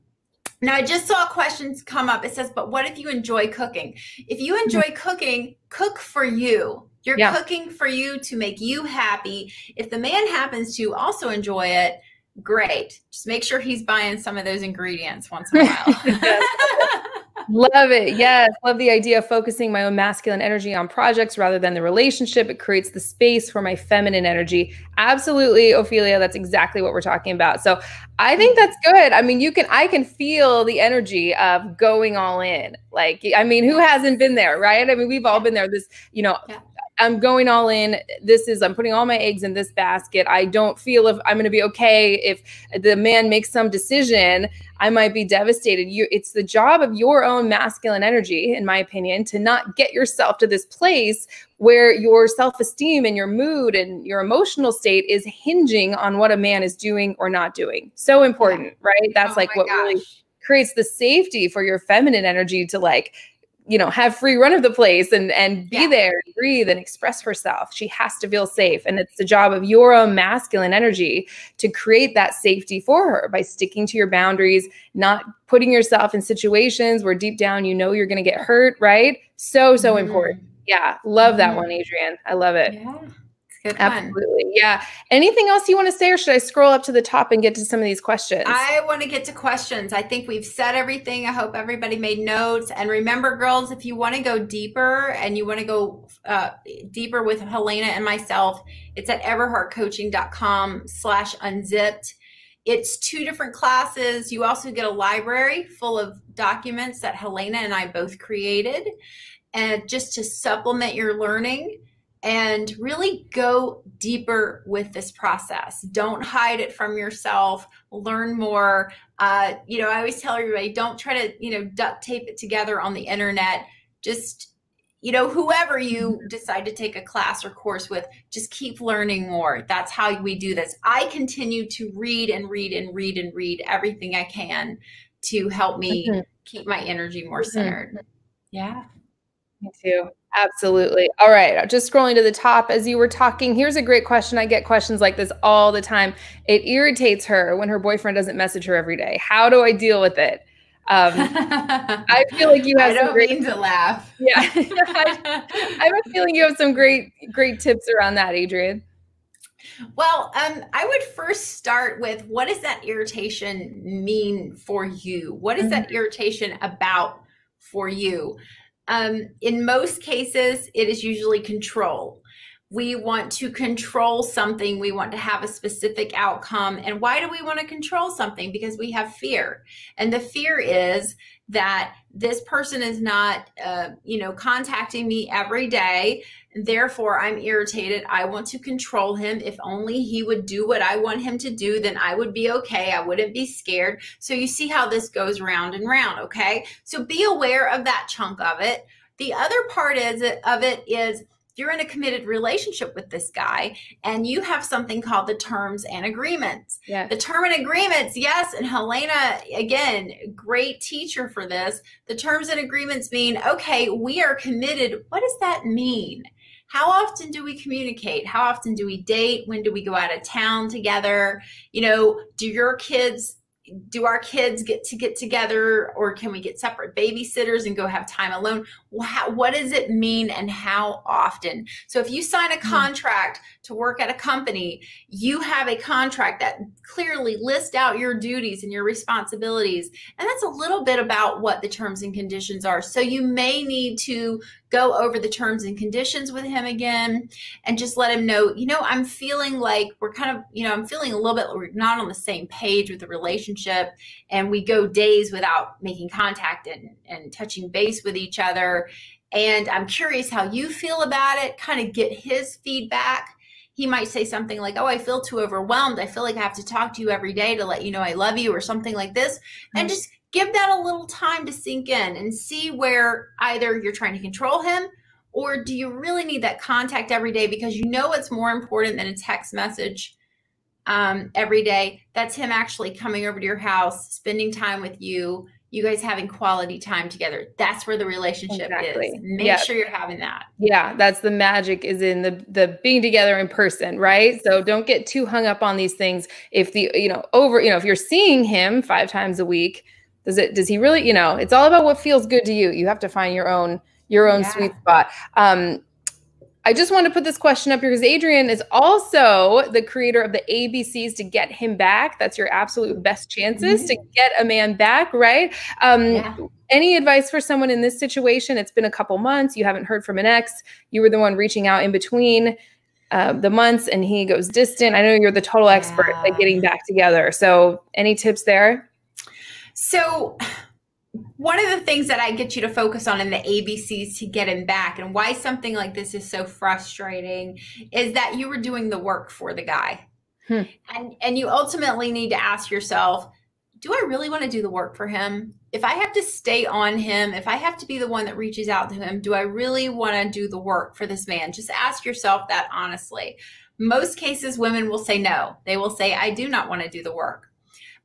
Now, I just saw questions come up. It says, but what if you enjoy cooking? If you enjoy mm-hmm. cooking, cook for you. You're yeah. cooking for you to make you happy. If the man happens to also enjoy it, great. Just make sure he's buying some of those ingredients once in a while. *laughs* *laughs* love it. Yes. Love the idea of focusing my own masculine energy on projects rather than the relationship. It creates the space for my feminine energy. Absolutely, Ophelia. That's exactly what we're talking about. So I think that's good. I mean, you can, I can feel the energy of going all in. Like, I mean, who hasn't been there, right? I mean, we've all been there. This, you know, yeah. I'm going all in. This is, I'm putting all my eggs in this basket. I don't feel if I'm going to be okay if the man makes some decision. I might be devastated. You, it's the job of your own masculine energy, in my opinion, to not get yourself to this place where your self esteem and your mood and your emotional state is hinging on what a man is doing or not doing. So important, yeah. right? That's oh like what gosh. really creates the safety for your feminine energy to like you know have free run of the place and and be yeah. there and breathe and express herself. She has to feel safe. And it's the job of your own masculine energy to create that safety for her by sticking to your boundaries not putting yourself in situations where deep down you know you're going to get hurt right? So so mm-hmm. important yeah love that mm-hmm. one Adrienne. I love it. Yeah good Absolutely. Yeah. Anything else you want to say, or should I scroll up to the top and get to some of these questions? I want to get to questions. I think we've said everything. I hope everybody made notes. And remember, girls, if you want to go deeper and you want to go uh, deeper with Helena and myself, it's at everheartcoaching.com slash unzipped. It's two different classes. You also get a library full of documents that Helena and I both created and just to supplement your learning and really go deeper with this process. Don't hide it from yourself. Learn more. Uh, you know, I always tell everybody don't try to, you know, duct tape it together on the internet. Just, you know, whoever you decide to take a class or course with, just keep learning more. That's how we do this. I continue to read and read and read and read everything I can to help me mm-hmm. keep my energy more mm-hmm. centered. Mm-hmm. Yeah. Me too. Absolutely. All right. Just scrolling to the top as you were talking. Here's a great question. I get questions like this all the time. It irritates her when her boyfriend doesn't message her every day. How do I deal with it? Um, *laughs* I feel like you have. I don't great, mean to laugh. *laughs* Yeah, *laughs* I, I have a feeling you have some great, great tips around that, Adrienne. Well, um, I would first start with what does that irritation mean for you? What is mm-hmm. that irritation about for you? Um, in most cases, it is usually control. We want to control something. We want to have a specific outcome. And why do we want to control something? Because we have fear. And the fear is that this person is not, uh, you know, contacting me every day. And therefore, I'm irritated. I want to control him. If only he would do what I want him to do, then I would be okay. I wouldn't be scared. So you see how this goes round and round, okay? So be aware of that chunk of it. The other part is of it is you're in a committed relationship with this guy and you have something called the terms and agreements. Yeah. The term and agreements, yes, and Helena, again, great teacher for this. The terms and agreements mean, okay, we are committed. What does that mean? how often do we communicate how often do we date when do we go out of town together you know do your kids do our kids get to get together or can we get separate babysitters and go have time alone? What does it mean and how often? So if you sign a hmm. contract to work at a company you have a contract that clearly lists out your duties and your responsibilities and that's a little bit about what the terms and conditions are. So you may need to go over the terms and conditions with him again and just let him know, you know, I'm feeling like we're kind of, you know, I'm feeling a little bit, we're not on the same page with the relationship. And we go days without making contact and, and touching base with each other. And I'm curious how you feel about it, kind of get his feedback. He might say something like, Oh, I feel too overwhelmed. I feel like I have to talk to you every day to let you know I love you, or something like this. Mm-hmm. And just give that a little time to sink in and see where either you're trying to control him or do you really need that contact every day? Because you know it's more important than a text message um, every day. That's him actually coming over to your house spending time with you you guys having quality time together. That's where the relationship exactly. is make yeah. sure you're having that. Yeah that's the magic is in the the being together in person right? So don't get too hung up on these things. If the you know over you know if you're seeing him five times a week does it does he really you know it's all about what feels good to you you have to find your own your own yeah. sweet spot um I just want to put this question up here because Adrienne is also the creator of the ABCs to get him back. That's your absolute best chances mm-hmm. to get a man back, right? Um, yeah. Any advice for someone in this situation? It's been a couple months. You haven't heard from an ex. You were the one reaching out in between uh, the months, and he goes distant. I know you're the total expert yeah. at getting back together. So, any tips there? So, one of the things that I get you to focus on in the ABCs to get him back and why something like this is so frustrating is that you were doing the work for the guy. Hmm. And and you ultimately need to ask yourself, do I really want to do the work for him? If I have to stay on him, if I have to be the one that reaches out to him, do I really want to do the work for this man? Just ask yourself that honestly. Most cases women will say no. They will say I do not want to do the work.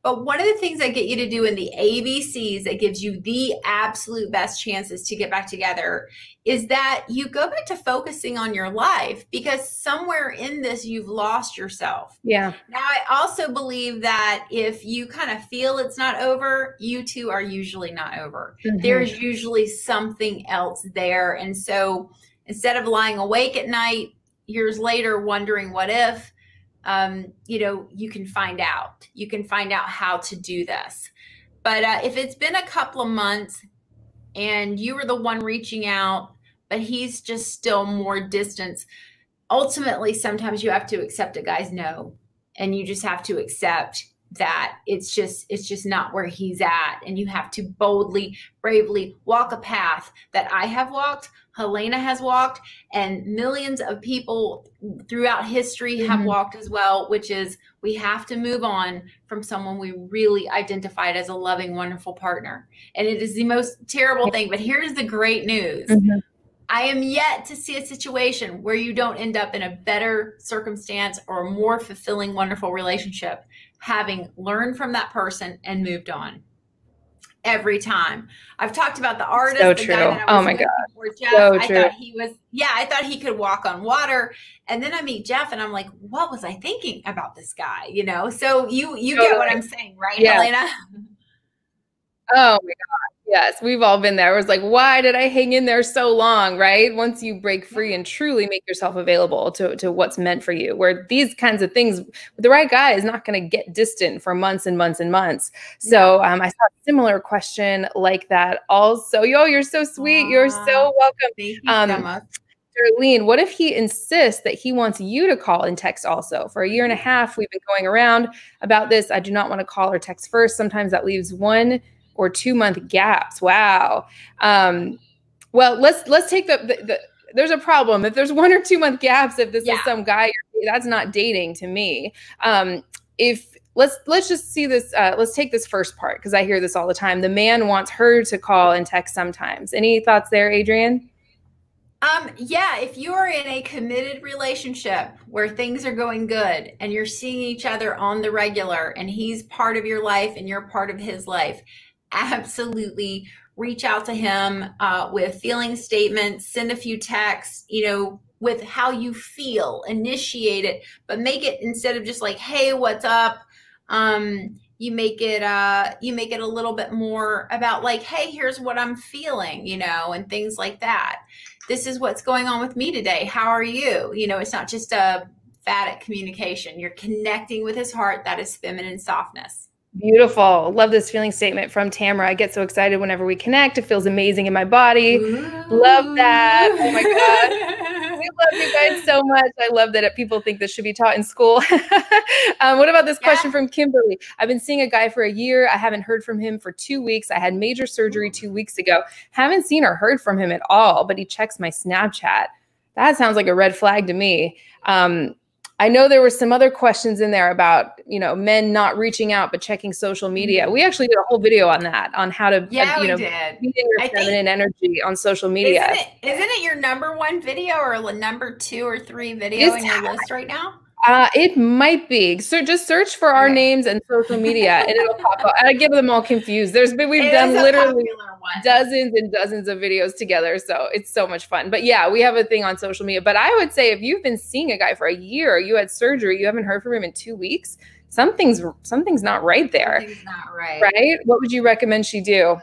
But one of the things I get you to do in the ABCs that gives you the absolute best chances to get back together is that you go back to focusing on your life because somewhere in this you've lost yourself. Yeah. Now, I also believe that if you kind of feel it's not over, you two are usually not over. Mm-hmm. There's usually something else there. And so instead of lying awake at night years later wondering what if, um, you know, you can find out. You can find out how to do this. But uh, if it's been a couple of months and you were the one reaching out, but he's just still more distance, ultimately, sometimes you have to accept a guy's no. And you just have to accept that it's just it's just not where he's at and you have to boldly bravely walk a path that i have walked helena has walked and millions of people throughout history have mm-hmm. walked as well which is we have to move on from someone we really identified as a loving wonderful partner and it is the most terrible thing but here's the great news mm-hmm. I am yet to see a situation where you don't end up in a better circumstance or a more fulfilling, wonderful relationship having learned from that person and moved on every time. I've talked about the artist. So true. oh my God. Jeff. So I true. thought he was, yeah, I thought he could walk on water. And then I meet Jeff and I'm like, what was I thinking about this guy? You know? So you, you totally. get what I'm saying, right, yeah. Helena? Oh my God. Yes, we've all been there. It was like, why did I hang in there so long? Right. Once you break free and truly make yourself available to, to what's meant for you, where these kinds of things, the right guy is not going to get distant for months and months and months. So um, I saw a similar question like that also. Yo, you're so sweet. You're so welcome. Thank you um, so much. Darlene, what if he insists that he wants you to call and text also? For a year and a half, we've been going around about this. I do not want to call or text first. Sometimes that leaves one or two month gaps. Wow. Um, well, let's let's take the, the, the, there's a problem if there's one or two month gaps. If this yeah. is some guy, that's not dating to me. Um, if let's let's just see this. Uh, let's take this first part because I hear this all the time. The man wants her to call and text sometimes. Any thoughts there, Adrienne? Um, yeah, if you are in a committed relationship where things are going good and you're seeing each other on the regular and he's part of your life and you're part of his life, absolutely reach out to him uh, with feeling statements, send a few texts, you know, with how you feel, initiate it, but make it instead of just like, hey, what's up? Um, you make it uh you make it a little bit more about like hey here's what i'm feeling you know and things like that. This is what's going on with me today. How are you? You know it's not just a phatic communication. You're connecting with his heart that is feminine softness Beautiful. Love this feeling statement from Tamara. I get so excited whenever we connect. It feels amazing in my body. Ooh. Love that. Oh my God. *laughs* we love you guys so much. I love that people think this should be taught in school. *laughs* um, what about this yeah. question from Kimberly? I've been seeing a guy for a year. I haven't heard from him for two weeks. I had major surgery two weeks ago. Haven't seen or heard from him at all, but he checks my Snapchat. That sounds like a red flag to me. Um, I know there were some other questions in there about, you know, men not reaching out but checking social media. Mm-hmm. We actually did a whole video on that, on how to, uh, yeah, uh, you know, did. be in your I feminine energy on social media. Isn't it, isn't it your number one video or number two or three video it's, in your list right now? Uh, it might be. So just search for our okay. names and social media, and it'll *laughs* pop up. I get them all confused. There's been we've it done literally dozens and dozens of videos together, so it's so much fun. But yeah, we have a thing on social media. But I would say if you've been seeing a guy for a year, you had surgery, you haven't heard from him in two weeks, something's something's not right there. Something's not right. Right? What would you recommend she do?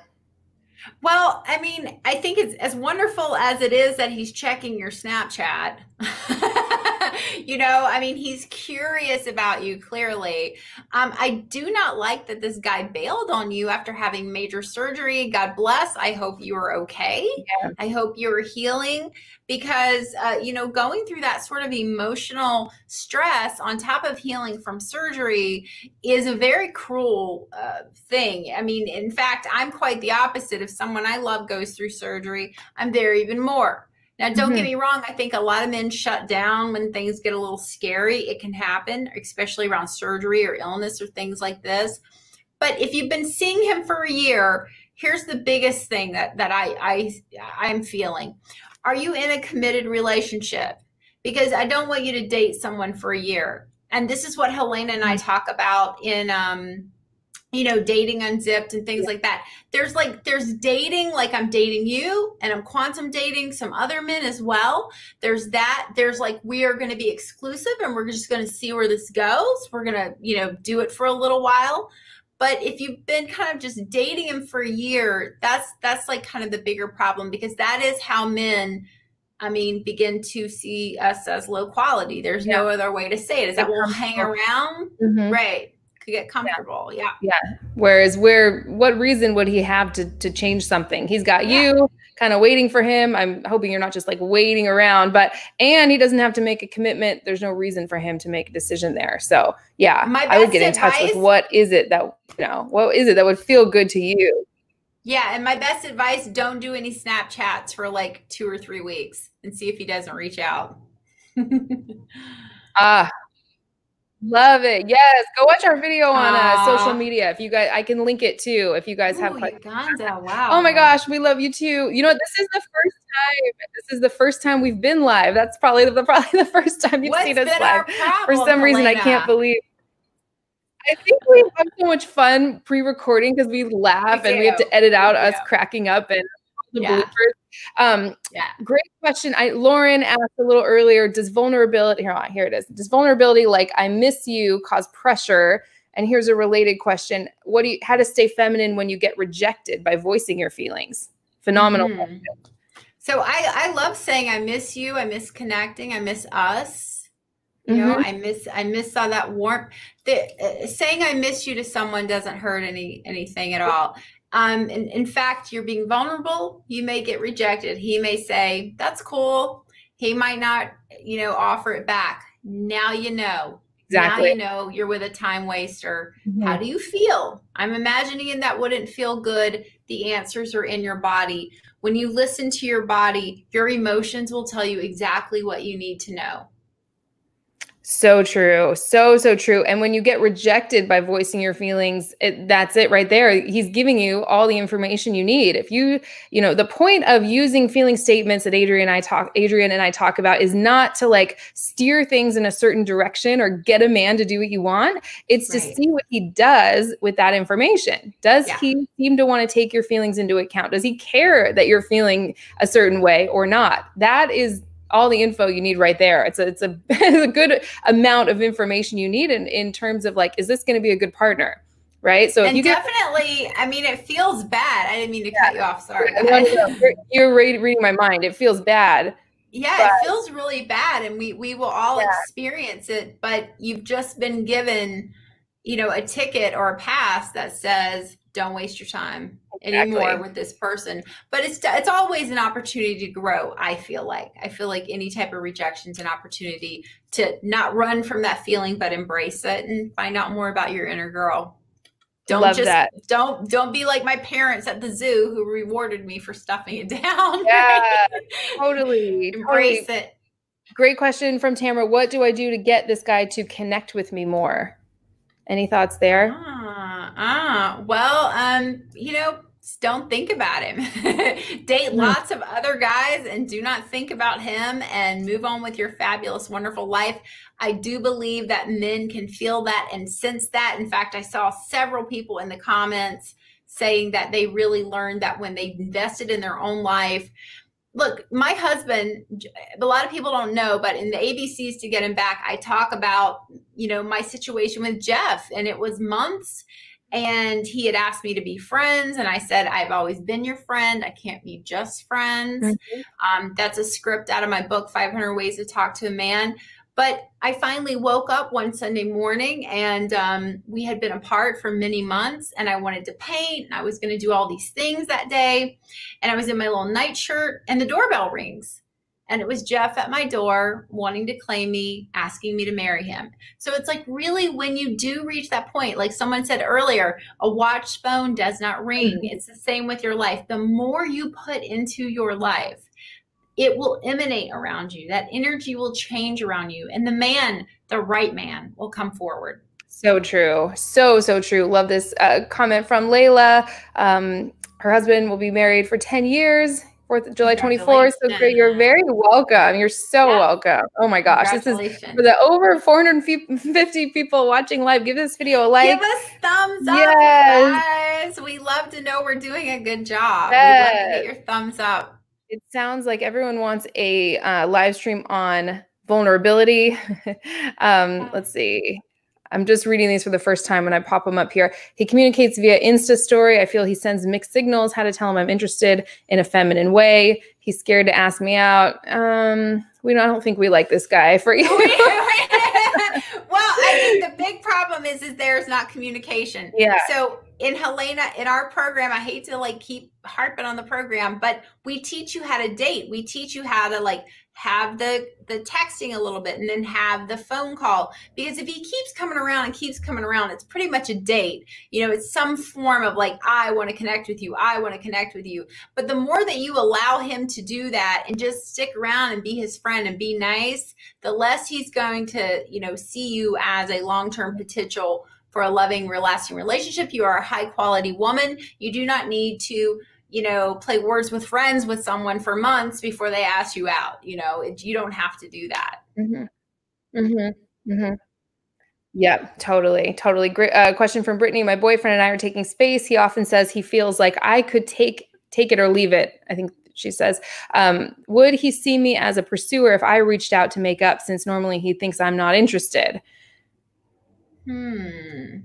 Well, I mean, I think it's as wonderful as it is that he's checking your Snapchat. *laughs* *laughs* you know, I mean, he's curious about you clearly. Um, I do not like that this guy bailed on you after having major surgery. God bless. I hope you are okay. Yeah. I hope you're healing because, uh, you know, going through that sort of emotional stress on top of healing from surgery is a very cruel uh, thing. I mean, in fact, I'm quite the opposite. If someone I love goes through surgery, I'm there even more now, don't mm-hmm. get me wrong. I think a lot of men shut down when things get a little scary. It can happen, especially around surgery or illness or things like this. But if you've been seeing him for a year, here's the biggest thing that, that I, I, I'm feeling. Are you in a committed relationship? Because I don't want you to date someone for a year. And this is what Helena and I mm-hmm. talk about in um, you know, dating unzipped and things yeah. like that. There's like, there's dating, like I'm dating you and I'm quantum dating some other men as well. There's that. There's like, we are going to be exclusive and we're just going to see where this goes. We're going to, you know, do it for a little while. But if you've been kind of just dating him for a year, that's, that's like kind of the bigger problem because that is how men, I mean, begin to see us as low quality. There's yeah. no other way to say it. Is that we'll hang around, mm-hmm. right? Could get comfortable. Yeah. yeah. Yeah. Whereas where what reason would he have to to change something? He's got yeah. you kind of waiting for him. I'm hoping you're not just like waiting around, but and he doesn't have to make a commitment. There's no reason for him to make a decision there. So yeah, I would get in advice, touch with what is it that you know, what is it that would feel good to you? Yeah, and my best advice, don't do any Snapchats for like two or three weeks and see if he doesn't reach out. *laughs* Ah, Love it. Yes. Go watch our video on uh, social media. If you guys, I can link it too. If you guys Ooh, have questions. Wow. Oh my gosh. We love you too. You know, this is the first time, this is the first time we've been live. That's probably the, *laughs* probably the first time you've What's seen us live. Problem, For some reason, I can't believe. I think we have so much fun pre-recording because we laugh we and we have to edit out us cracking up and the yeah. bloopers. Um, yeah. Great question. I Lauren asked a little earlier. Does vulnerability here? Here it is. Does vulnerability like I miss you cause pressure? And here's a related question: What do you? How to stay feminine when you get rejected by voicing your feelings? Phenomenal. Mm-hmm. So I I love saying I miss you. I miss connecting. I miss us. You know, I miss I miss all that warmth. The, uh, saying I miss you to someone doesn't hurt any anything at all. Um, in, in fact, you're being vulnerable. You may get rejected. He may say, that's cool. He might not, you know, offer it back. Now you know. Exactly. Now you know you're with a time waster. Mm-hmm. How do you feel? I'm imagining that wouldn't feel good. The answers are in your body. When you listen to your body, your emotions will tell you exactly what you need to know. So true. So, so true. And when you get rejected by voicing your feelings, it, that's it right there. He's giving you all the information you need. If you, you know, the point of using feeling statements that Adrienne and I talk, Adrienne and I talk about is not to like steer things in a certain direction or get a man to do what you want. It's right. to see what he does with that information. Does yeah. he seem to want to take your feelings into account? Does he care that you're feeling a certain way or not? That is all the info you need right there. It's a it's a, *laughs* it's a good amount of information you need in, in terms of like, is this going to be a good partner? Right. So and you definitely, get, I mean, it feels bad. I didn't mean to yeah. cut you off. Sorry. *laughs* you're, you're reading my mind. It feels bad. Yeah, but, it feels really bad, and we we will all yeah. experience it. But you've just been given, you know, a ticket or a pass that says don't waste your time exactly. anymore with this person. But it's it's always an opportunity to grow i feel like. I feel like any type of rejection is an opportunity to not run from that feeling but embrace it and find out more about your inner girl. Don't Love just that. don't don't be like my parents at the zoo who rewarded me for stuffing it *laughs* down. Yeah totally embrace totally. it. Great question from tamara. What do i do to get this guy to connect with me more? Any thoughts there? Ah, ah well um you know don't think about him. *laughs* Date mm. lots of other guys and do not think about him and move on with your fabulous, wonderful life. I do believe that men can feel that and sense that. In fact, I saw several people in the comments saying that they really learned that when they invested in their own life. Look, my husband, a lot of people don't know, but in the ABCs to get him back, I talk about, you know, my situation with Jeff, and it was months and he had asked me to be friends and i said i've always been your friend. I can't be just friends. Mm-hmm. um, that's a script out of my book 500 ways to talk to a man. But i finally woke up one sunday morning and um, we had been apart for many months and i wanted to paint and i was going to do all these things that day. And i was in my little nightshirt and the doorbell rings and it was Jeff at my door wanting to claim me, asking me to marry him. So it's like really when you do reach that point, like someone said earlier, a watch phone does not ring. Mm-hmm. It's the same with your life. The more you put into your life, it will emanate around you. That energy will change around you. And the man, the right man, will come forward. So true. So, so true. Love this uh, comment from Layla. Um, her husband will be married for 10 years. Fourth of July 24th. So great. You're very welcome. You're so yeah. welcome. Oh my gosh. This is for the over 450 people watching live. Give this video a like. Give us thumbs up, yes. guys. We love to know we're doing a good job. Yes. We love to get your thumbs up. It sounds like everyone wants a uh, live stream on vulnerability. *laughs* um, let's see. I'm just reading these for the first time when I pop them up here. He communicates via Insta story. I feel he sends mixed signals, how to tell him I'm interested in a feminine way. He's scared to ask me out. Um, we don't, I don't think we like this guy for you. *laughs* *laughs* well, I think the big problem is is there's not communication. Yeah. So in Helena, in our program, I hate to like keep harping on the program, but we teach you how to date. We teach you how to like have the the texting a little bit and then have the phone call. Because if he keeps coming around and keeps coming around it's pretty much a date. You know it's some form of like i want to connect with you i want to connect with you. But the more that you allow him to do that and just stick around and be his friend and be nice the less he's going to you know see you as a long-term potential for a loving lasting relationship you are a high quality woman you do not need to you know, play words with friends with someone for months before they ask you out. You know, you don't have to do that. Mm-hmm. Mm-hmm. Mm-hmm. Yeah, totally. Totally. Great uh, question from Brittany. My boyfriend and I are taking space. He often says he feels like I could take take it or leave it. I think she says, um, would he see me as a pursuer if I reached out to make up since normally he thinks I'm not interested? Hmm.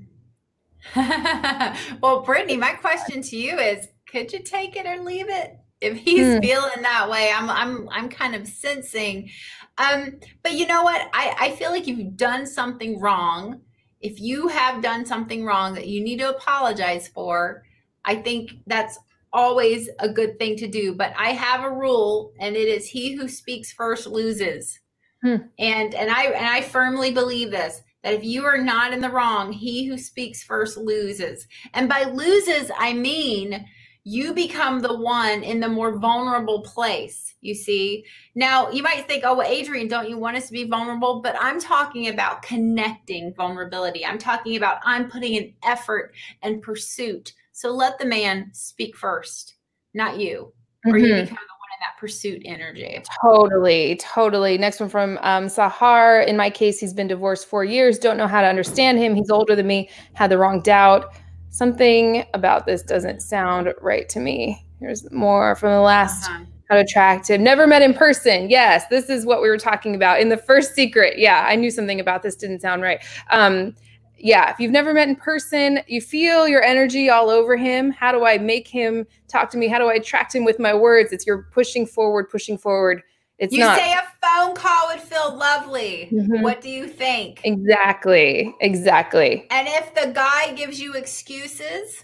*laughs* well, Brittany, my question to you is could you take it or leave it? If he's mm. feeling that way, I'm I'm I'm kind of sensing. Um, but you know what? I, I feel like if you've done something wrong, if you have done something wrong that you need to apologize for, I think that's always a good thing to do. But I have a rule, and it is he who speaks first loses. Hmm. And and I and I firmly believe this that if you are not in the wrong, he who speaks first loses. And by loses, I mean you become the one in the more vulnerable place. You see, now you might think, oh, well, Adrienne, don't you want us to be vulnerable? But I'm talking about connecting vulnerability. I'm talking about I'm putting an effort and pursuit. So let the man speak first, not you, or mm-hmm. you become the that pursuit energy. Totally, totally. Next one from um, Sahar. In my case, he's been divorced four years. Don't know how to understand him. He's older than me. Had the wrong doubt something about this doesn't sound right to me. Here's more from the last uh-huh. how to attract him. Never met in person. Yes, this is what we were talking about in the first secret. Yeah, I knew something about this didn't sound right. Um, yeah, if you've never met in person, you feel your energy all over him. How do I make him talk to me? How do I attract him with my words? It's you're pushing forward, pushing forward. It's you not. say a phone call would feel lovely. Mm-hmm. What do you think? Exactly. Exactly. And if the guy gives you excuses,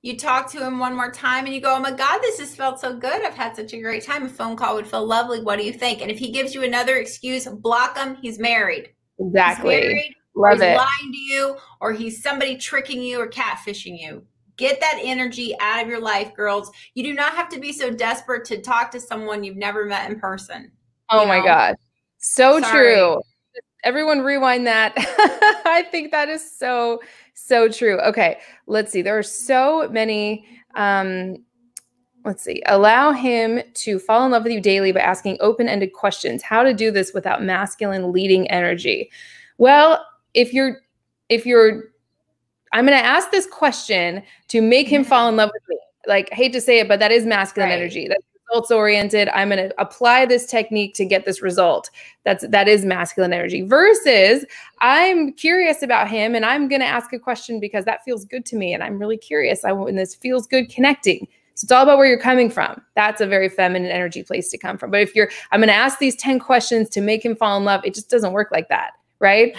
you talk to him one more time and you go, Oh my God, this has felt so good. I've had such a great time. A phone call would feel lovely. What do you think? And if he gives you another excuse, block him. He's married. Exactly. He's married, Love he's it. lying to you, or he's somebody tricking you or catfishing you. Get that energy out of your life, girls. You do not have to be so desperate to talk to someone you've never met in person. Oh my God. So Sorry. true. Everyone rewind that. *laughs* I think that is so, so true. Okay, let's see. There are so many. Um, let's see. Allow him to fall in love with you daily by asking open ended questions. How to do this without masculine leading energy. Well, if you're, if you're I'm going to ask this question to make him mm-hmm. fall in love with me. Like, I hate to say it, but that is masculine right. energy. That's results oriented. I'm going to apply this technique to get this result. That's that is masculine energy. Versus, I'm curious about him and I'm going to ask a question because that feels good to me and I'm really curious. I and this feels good connecting. So it's all about where you're coming from. That's a very feminine energy place to come from. But if you're, I'm going to ask these 10 questions to make him fall in love, it just doesn't work like that, right?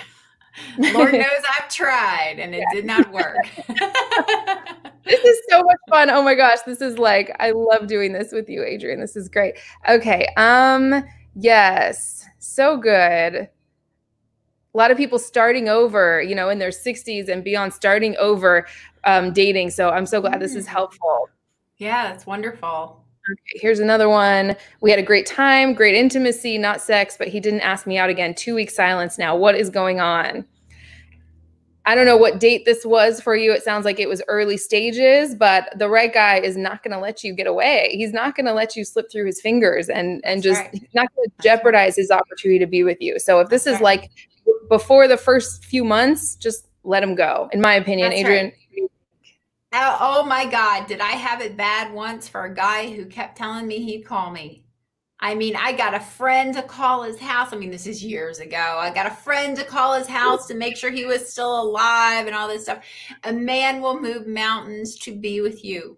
Lord *laughs* knows I've tried and it yeah. did not work. *laughs* this is so much fun. Oh my gosh, this is like I love doing this with you, Adrienne. This is great. Okay. Um yes. So good. A lot of people starting over, you know, in their 60s and beyond starting over um dating. So I'm so glad this is mm. helpful. Yeah, it's wonderful. Okay, here's another one. We had a great time, great intimacy, not sex, but he didn't ask me out again. Two week silence now. What is going on? I don't know what date this was for you. It sounds like it was early stages, but the right guy is not going to let you get away. He's not going to let you slip through his fingers and and That's just right. not going to jeopardize his opportunity to be with you. So if this That's is right. like before the first few months, just let him go. In my opinion, Adrienne, Oh, Oh, oh my God. Did I have it bad once for a guy who kept telling me he'd call me? I mean, I got a friend to call his house. I mean, this is years ago. I got a friend to call his house to make sure he was still alive and all this stuff. A man will move mountains to be with you.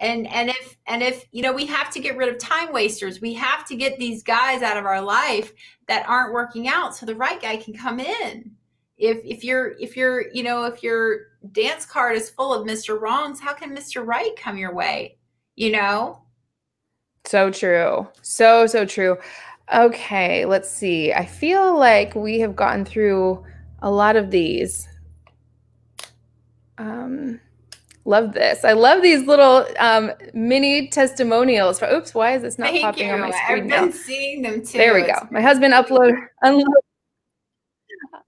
And and if and if you know, we have to get rid of time wasters. We have to get these guys out of our life that aren't working out so the right guy can come in if if you're if you're you know if your dance card is full of mr wrongs. How can mr right come your way? You know? So true. So so true. Okay let's see. I feel like we have gotten through a lot of these. Um love this. I love these little um mini testimonials. For oops why is this not Thank popping you. on my screen i've now? been seeing them too. There we go. My husband upload unload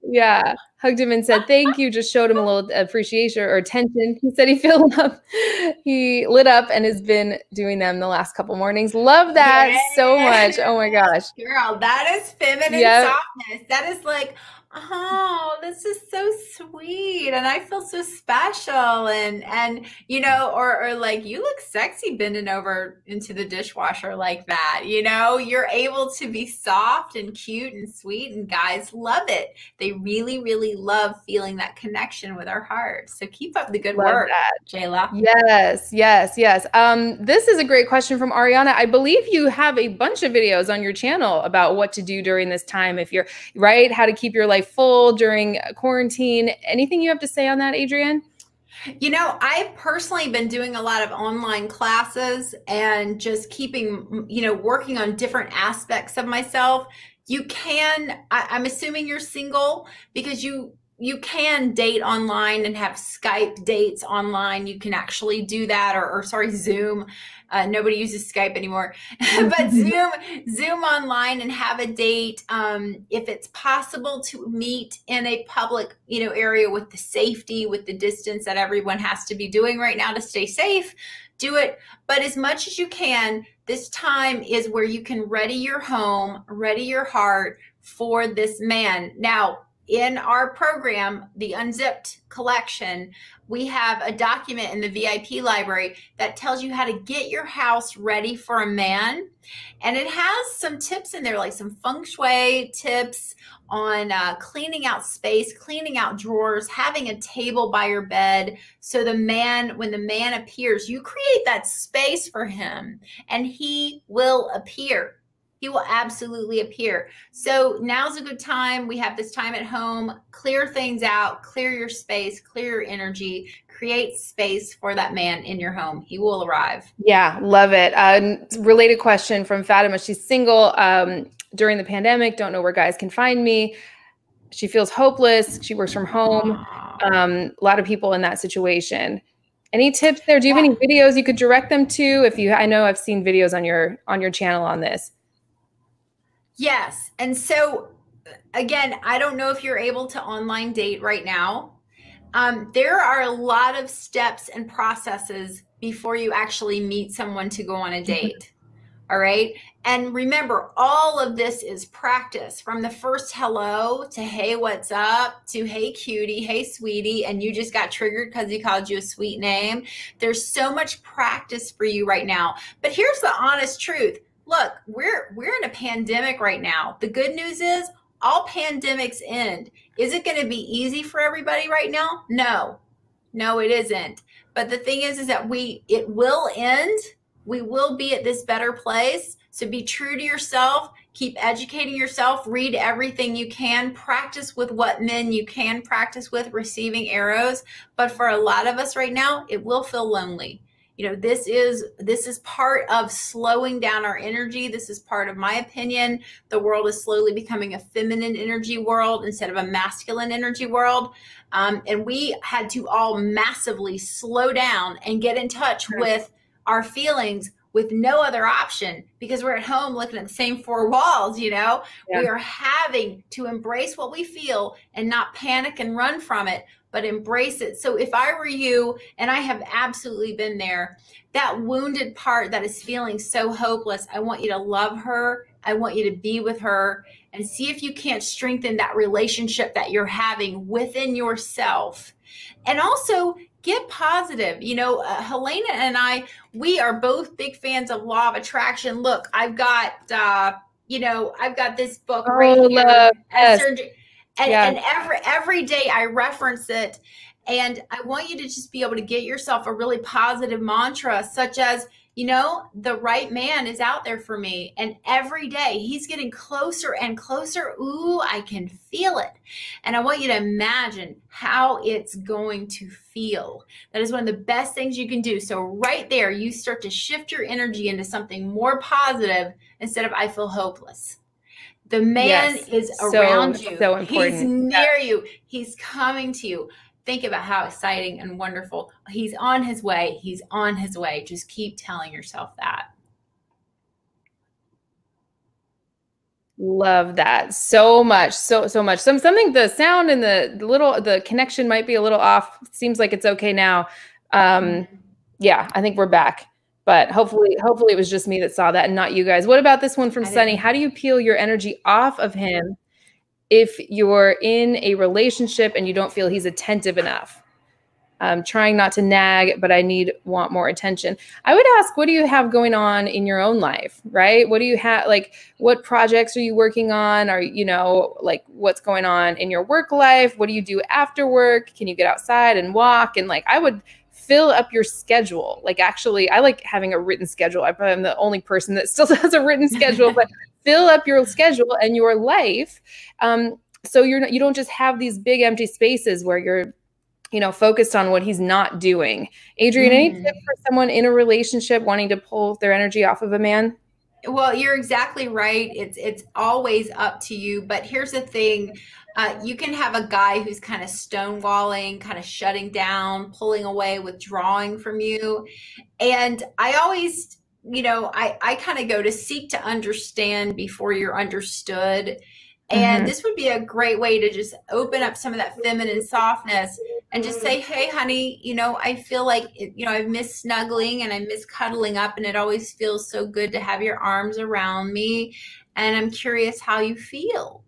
yeah hugged him and said thank you. Just showed him a little appreciation or attention. He said he filled *laughs* up he lit up and has been doing them the last couple mornings. Love that so much. Oh my gosh. girl that is feminine yep. softness. That is like oh this is so sweet and i feel so special and and you know or or like you look sexy bending over into the dishwasher like that you know? You're able to be soft and cute and sweet and guys love it. They really really love feeling that connection with our hearts so keep up the good love work that. jayla. Yes yes yes. Um this is a great question from ariana. I believe you have a bunch of videos on your channel about what to do during this time if you're right? How to keep your life full during quarantine. Anything you have to say on that, Adrienne? You know, I've personally been doing a lot of online classes and just keeping, you know, working on different aspects of myself. You can, I, I'm assuming you're single because you you can date online and have Skype dates online. You can actually do that, or, or sorry, Zoom. Uh, nobody uses Skype anymore, *laughs* but *laughs* Zoom, Zoom online and have a date. Um, if it's possible to meet in a public, you know, area with the safety, with the distance that everyone has to be doing right now to stay safe, do it. But as much as you can, this time is where you can ready your home, ready your heart for this man. Now, in our program, the Unzipped collection, we have a document in the VIP library that tells you how to get your house ready for a man. And it has some tips in there, like some feng shui tips on uh, cleaning out space, cleaning out drawers, having a table by your bed. So the man, when the man appears, you create that space for him and he will appear he will absolutely appear. So now's a good time. We have this time at home. Clear things out, clear your space, clear your energy, create space for that man in your home. He will arrive. Yeah, love it. Uh, related question from Fatima. She's single um, during the pandemic, don't know where guys can find me. She feels hopeless. She works from home. Um, a lot of people in that situation. Any tips there? Do you have any videos you could direct them to? If you, I know I've seen videos on your on your channel on this. Yes. And so, again, I don't know if you're able to online date right now. Um, there are a lot of steps and processes before you actually meet someone to go on a date. All right. And remember, all of this is practice from the first hello to hey, what's up to hey, cutie, hey, sweetie. And you just got triggered because he called you a sweet name. There's so much practice for you right now. But here's the honest truth look, we're we're in a pandemic right now. The good news is all pandemics end. Is it going to be easy for everybody right now? No. No, it isn't. But the thing is is that we it will end. We will be at this better place. So be true to yourself. Keep educating yourself. Read everything you can. Practice with what men you can practice with receiving arrows. But for a lot of us right now, it will feel lonely you know this is this is part of slowing down our energy. This is part of my opinion. The world is slowly becoming a feminine energy world instead of a masculine energy world. Um, and we had to all massively slow down and get in touch with our feelings with no other option because we're at home looking at the same four walls you know? Yeah. we are having to embrace what we feel and not panic and run from it but embrace it. So if I were you, and I have absolutely been there, that wounded part that is feeling so hopeless, I want you to love her. I want you to be with her and see if you can't strengthen that relationship that you're having within yourself. And also get positive. You know, uh, Helena and I, we are both big fans of law of attraction. Look, I've got, uh, you know, I've got this book oh, right here. Love, yes. And, yeah. and every every day I reference it. And I want you to just be able to get yourself a really positive mantra, such as, you know, the right man is out there for me. And every day he's getting closer and closer. Ooh, I can feel it. And I want you to imagine how it's going to feel. That is one of the best things you can do. So, right there, you start to shift your energy into something more positive instead of I feel hopeless. The man yes, is around so, you. So important. He's near yeah. you. He's coming to you. Think about how exciting and wonderful. He's on his way. He's on his way. Just keep telling yourself that. Love that so much, so so much. Some something the sound and the, the little the connection might be a little off. Seems like it's okay now. Um, mm-hmm. yeah, I think we're back but hopefully hopefully it was just me that saw that and not you guys. What about this one from sunny? how do you peel your energy off of him if you're in a relationship and you don't feel he's attentive enough? Um, trying not to nag but i need want more attention. I would ask what do you have going on in your own life right? What do you have like what projects are you working on? Are you know like what's going on in your work life? What do you do after work? Can you get outside and walk? And like i would fill up your schedule. Like actually, I like having a written schedule. I'm the only person that *laughs* still has a written schedule, but *laughs* fill up your schedule and your life. Um, so you're not, you don't just have these big empty spaces where you're you know focused on what he's not doing Adrienne mm. any tip for someone in a relationship wanting to pull their energy off of a man well you're exactly right it's it's always up to you but here's the thing Uh, you can have a guy who's kind of stonewalling, kind of shutting down, pulling away, withdrawing from you. And I always, you know, I, I kind of go to seek to understand before you're understood. And mm-hmm. this would be a great way to just open up some of that feminine softness and just say, hey, honey, you know, I feel like, you know, I miss snuggling and I miss cuddling up, and it always feels so good to have your arms around me. And I'm curious how you feel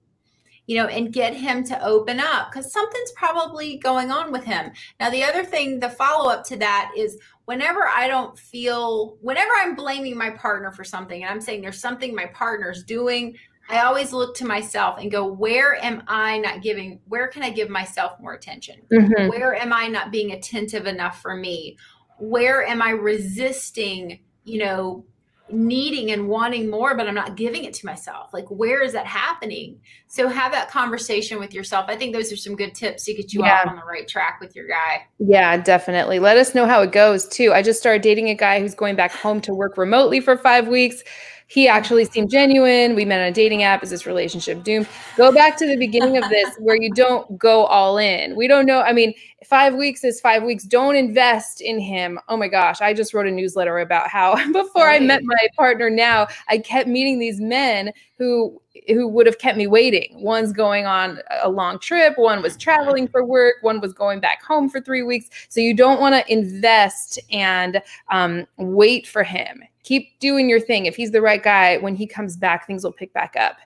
you know, and get him to open up because something's probably going on with him. Now, the other thing, the follow up to that is whenever I don't feel, whenever I'm blaming my partner for something and I'm saying there's something my partner's doing, I always look to myself and go, where am I not giving, where can I give myself more attention? Mm-hmm. Where am I not being attentive enough for me? Where am I resisting, you know, needing and wanting more, but I'm not giving it to myself. Like, where is that happening? So, have that conversation with yourself. I think those are some good tips to get you yeah. off on the right track with your guy. Yeah, definitely. Let us know how it goes too. I just started dating a guy who's going back home to work remotely for five weeks he actually seemed genuine. We met on a dating app. Is this relationship doomed? Go back to the beginning of this *laughs* where you don't go all in. We don't know. I mean, five weeks is five weeks. Don't invest in him. Oh my gosh. I just wrote a newsletter about how *laughs* before. I met my partner now, I kept meeting these men who who would have kept me waiting. One's going on a long trip, one was traveling for work, one was going back home for three weeks. So you don't want to invest and um, wait for him keep doing your thing. If he's the right guy, when he comes back, things will pick back up.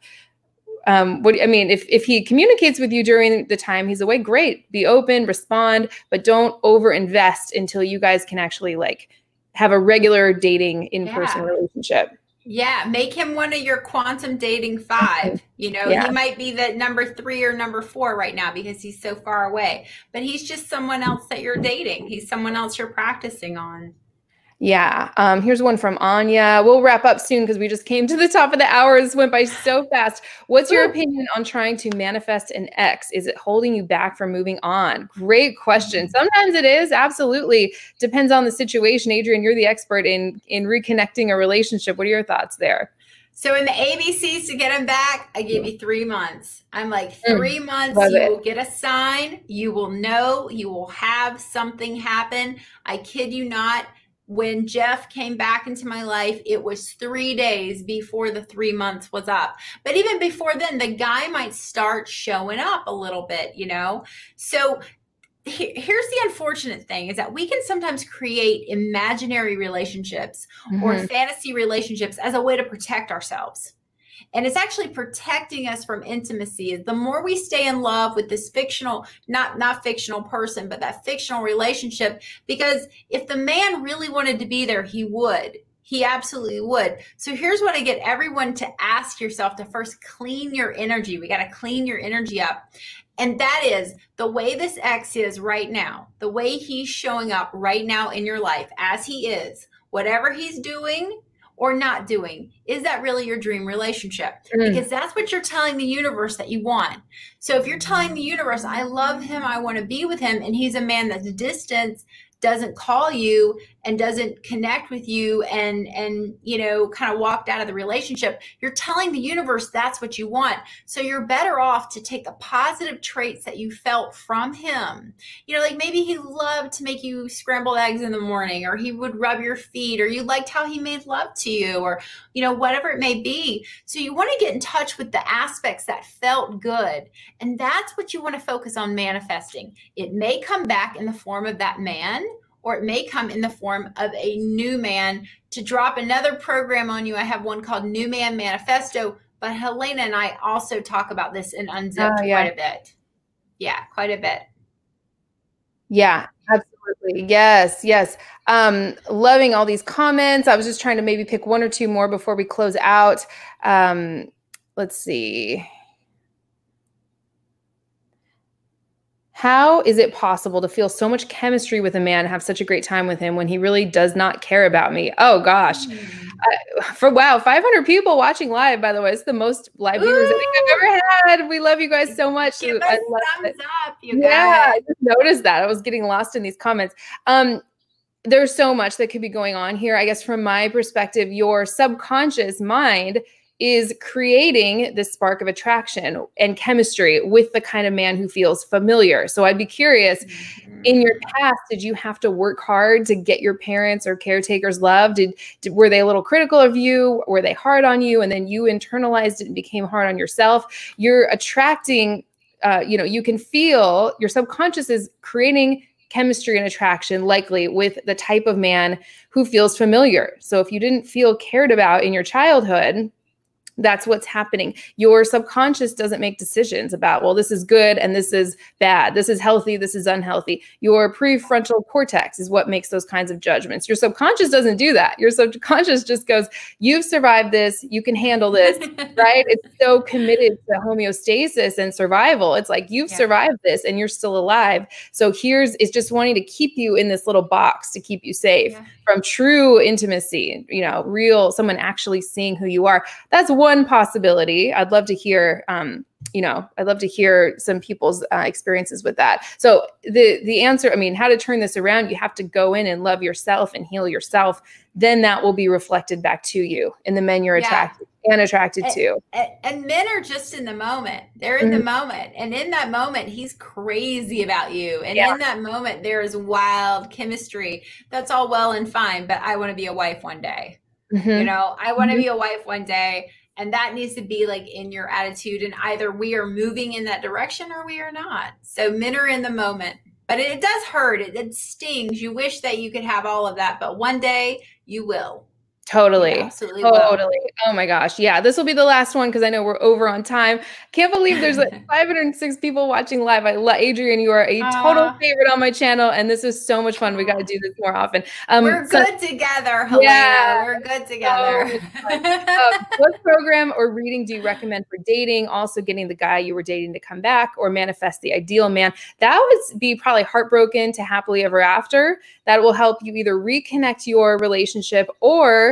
Um, what I mean, if if he communicates with you during the time he's away, great. Be open, respond, but don't over invest until you guys can actually like have a regular dating in person yeah. relationship. Yeah, make him one of your quantum dating five. *laughs* You know, yeah. he might be the number three or number four right now because he's so far away, but he's just someone else that you're dating. He's someone else you're practicing on. Yeah. Um, here's one from Anya. We'll wrap up soon because we just came to the top of the hour. This went by so fast. What's your opinion on trying to manifest an ex? Is it holding you back from moving on? Great question. Mm-hmm. Sometimes it is. Absolutely. Depends on the situation. Adrienne, you're the expert in in reconnecting a relationship. What are your thoughts there? So in the ABCs to get him back, I give you three months. I'm like mm, three mm, months. You it. will get a sign. You will know. You will have something happen. I kid you not when Jeff came back into my life, it was three days before the three months was up. But even before then, the guy might start showing up a little bit, you know? So here's the unfortunate thing is that we can sometimes create imaginary relationships mm-hmm. or fantasy relationships as a way to protect ourselves and it's actually protecting us from intimacy the more we stay in love with this fictional not not fictional person but that fictional relationship because if the man really wanted to be there he would he absolutely would. So here's what I get everyone to ask yourself to first clean your energy. We got to clean your energy up. And that is the way this ex is right now, the way he's showing up right now in your life as he is, whatever he's doing, or not doing? Is that really your dream relationship? Mm. Because that's what you're telling the universe that you want. So if you're telling the universe, I love him, I want to be with him, and he's a man that's distant, doesn't call you and doesn't connect with you and and you know kind of walked out of the relationship you're telling the universe that's what you want. So you're better off to take the positive traits that you felt from him. You know like maybe he loved to make you scrambled eggs in the morning or he would rub your feet or you liked how he made love to you or you know whatever it may be. So you want to get in touch with the aspects that felt good and that's what you want to focus on manifesting. It may come back in the form of that man or it may come in the form of a new man. To drop another program on you, I have one called New Man Manifesto, but Helena and I also talk about this in Unzipped uh, yeah. quite a bit. Yeah, quite a bit. Yeah, absolutely. Yes, yes. Um, loving all these comments. I was just trying to maybe pick one or two more before we close out. Um, let's see. How is it possible to feel so much chemistry with a man, have such a great time with him when he really does not care about me? Oh gosh. Mm. I, for wow, 500 people watching live, by the way. It's the most live viewers I think I've ever had. We love you guys so much. Give I love thumbs it. up, you guys. Yeah, I just noticed that. I was getting lost in these comments. Um, there's so much that could be going on here. I guess from my perspective, your subconscious mind is creating this spark of attraction and chemistry with the kind of man who feels familiar. So I'd be curious mm-hmm. in your past, did you have to work hard to get your parents or caretakers love? Did, did were they a little critical of you? Were they hard on you? And then you internalized it and became hard on yourself? You're attracting, uh, you know, you can feel your subconscious is creating chemistry and attraction likely with the type of man who feels familiar. So if you didn't feel cared about in your childhood, that's what's happening. Your subconscious doesn't make decisions about, well, this is good and this is bad. This is healthy. This is unhealthy. Your prefrontal cortex is what makes those kinds of judgments. Your subconscious doesn't do that. Your subconscious just goes, you've survived this. You can handle this, *laughs* right? It's so committed to homeostasis and survival. It's like, you've yeah. survived this and you're still alive. So here's, it's just wanting to keep you in this little box to keep you safe yeah. from true intimacy, you know, real, someone actually seeing who you are. That's one possibility. I'd love to hear, um, you know, I'd love to hear some people's uh, experiences with that. So the the answer, I mean, how to turn this around? You have to go in and love yourself and heal yourself. Then that will be reflected back to you in the men you're yeah. attracted and attracted and, to. And, and, men are just in the moment. They're in mm-hmm. the moment, and in that moment, he's crazy about you. And yeah. in that moment, there is wild chemistry. That's all well and fine, but I want to be a wife one day. Mm-hmm. You know, I want to mm-hmm. be a wife one day and that needs to be like in your attitude and either we are moving in that direction or we are not. So men are in the moment. But it, it does hurt. It, it stings. You wish that you could have all of that but one day you will Totally. absolutely. Totally. Will. Oh my gosh. Yeah. This will be the last one because I know we're over on time. Can't believe there's like *laughs* 506 people watching live. I love Adrienne. You are a total favorite on my channel. And this is so much fun. We got to do this more often. Um, we're so, good together, Helena. Yeah, we're good together. So *laughs* uh, what program or reading do you recommend for dating? Also, getting the guy you were dating to come back or manifest the ideal man. That would be probably heartbroken to happily ever after. That will help you either reconnect your relationship or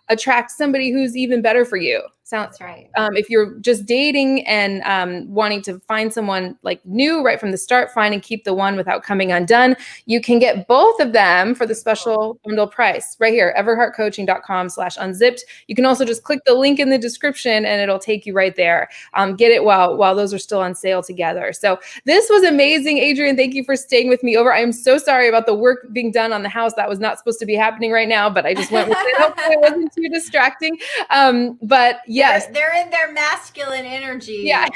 attract somebody who's even better for you. Sounds right. Um, if you're just dating and um, wanting to find someone like new right from the start, find and keep the one without coming undone, you can get both of them for the special bundle price right here, everheartcoaching.com slash unzipped. You can also just click the link in the description and it'll take you right there. Um, get it while, while those are still on sale together. So this was amazing. Adrienne. thank you for staying with me over. I am so sorry about the work being done on the house. That was not supposed to be happening right now, but I just went with it. Hopefully it wasn't too distracting. Um, but yes. They're, they're in their masculine energy. *laughs* Yeah.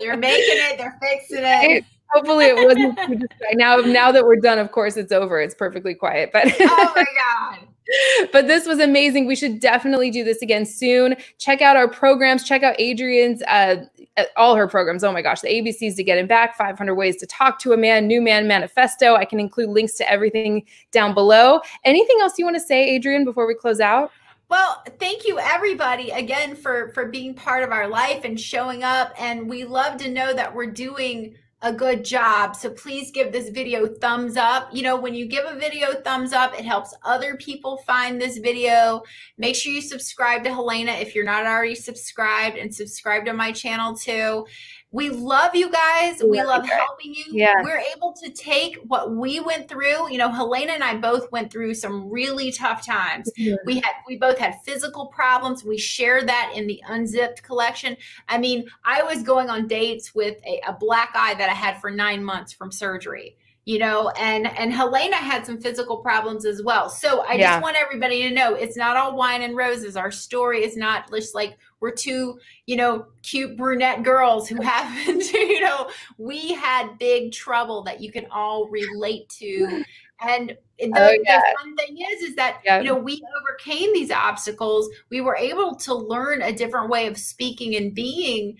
they're making it, they're fixing it. Hopefully it wasn't now now that we're done, of course it's over. It's perfectly quiet. But oh my God. *laughs* But this was amazing. We should definitely do this again soon. Check out our programs. Check out Adrienne's uh, uh all her programs. Oh my gosh, the ABCs to get him back, 500 ways to talk to a man, new man manifesto. I can include links to everything down below. Anything else you want to say, Adrienne, before we close out? Well, thank you everybody again for for being part of our life and showing up and we love to know that we're doing a good job. So please give this video thumbs up. You know, when you give a video thumbs up, it helps other people find this video. Make sure you subscribe to Helena if you're not already subscribed and subscribe to my channel too. We love you guys. We, love, helping you. Yeah. We're able to take what we went through. You know, Helena and I both went through some really tough times. Mm-hmm. We had we both had physical problems. We shared that in the unzipped collection. I mean, I was going on dates with a, a black eye that I had for nine months from surgery you know and and helena had some physical problems as well so i yeah. just want everybody to know it's not all wine and roses our story is not just like we're two you know cute brunette girls who *laughs* happen to you know we had big trouble that you can all relate to and the, oh, yeah. the, fun thing is is that yeah. you know we overcame these obstacles we were able to learn a different way of speaking and being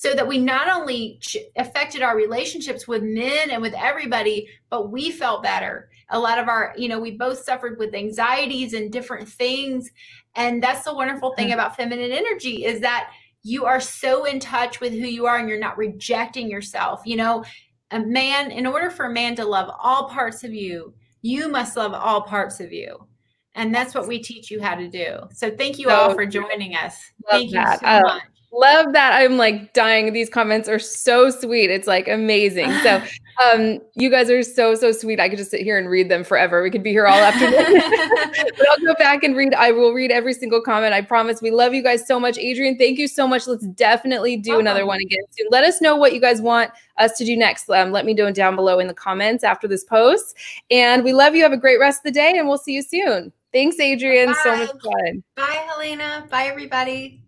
so that we not only affected our relationships with men and with everybody, but we felt better. A lot of our, you know, we both suffered with anxieties and different things. And that's the wonderful thing mm. about feminine energy is that you are so in touch with who you are and you're not rejecting yourself. You know, a man, in order for a man to love all parts of you, you must love all parts of you. And that's what we teach you how to do. So thank you all for joining us. Thank you so oh. much. Love that. I'm like dying. These comments are so sweet. It's like amazing. So *laughs* um, you guys are so, so sweet. I could just sit here and read them forever. We could be here all afternoon. *laughs* but I'll go back and read. I will read every single comment. I promise. We love you guys so much. Adrienne, thank you so much. Let's definitely do another one again soon. Let us know what you guys want us to do next. Um, let me know down below in the comments after this post. And we love you. Have a great rest of the day, and we'll see you soon. Thanks, Adrienne. Bye. So much fun. Bye, Helena. Bye, everybody.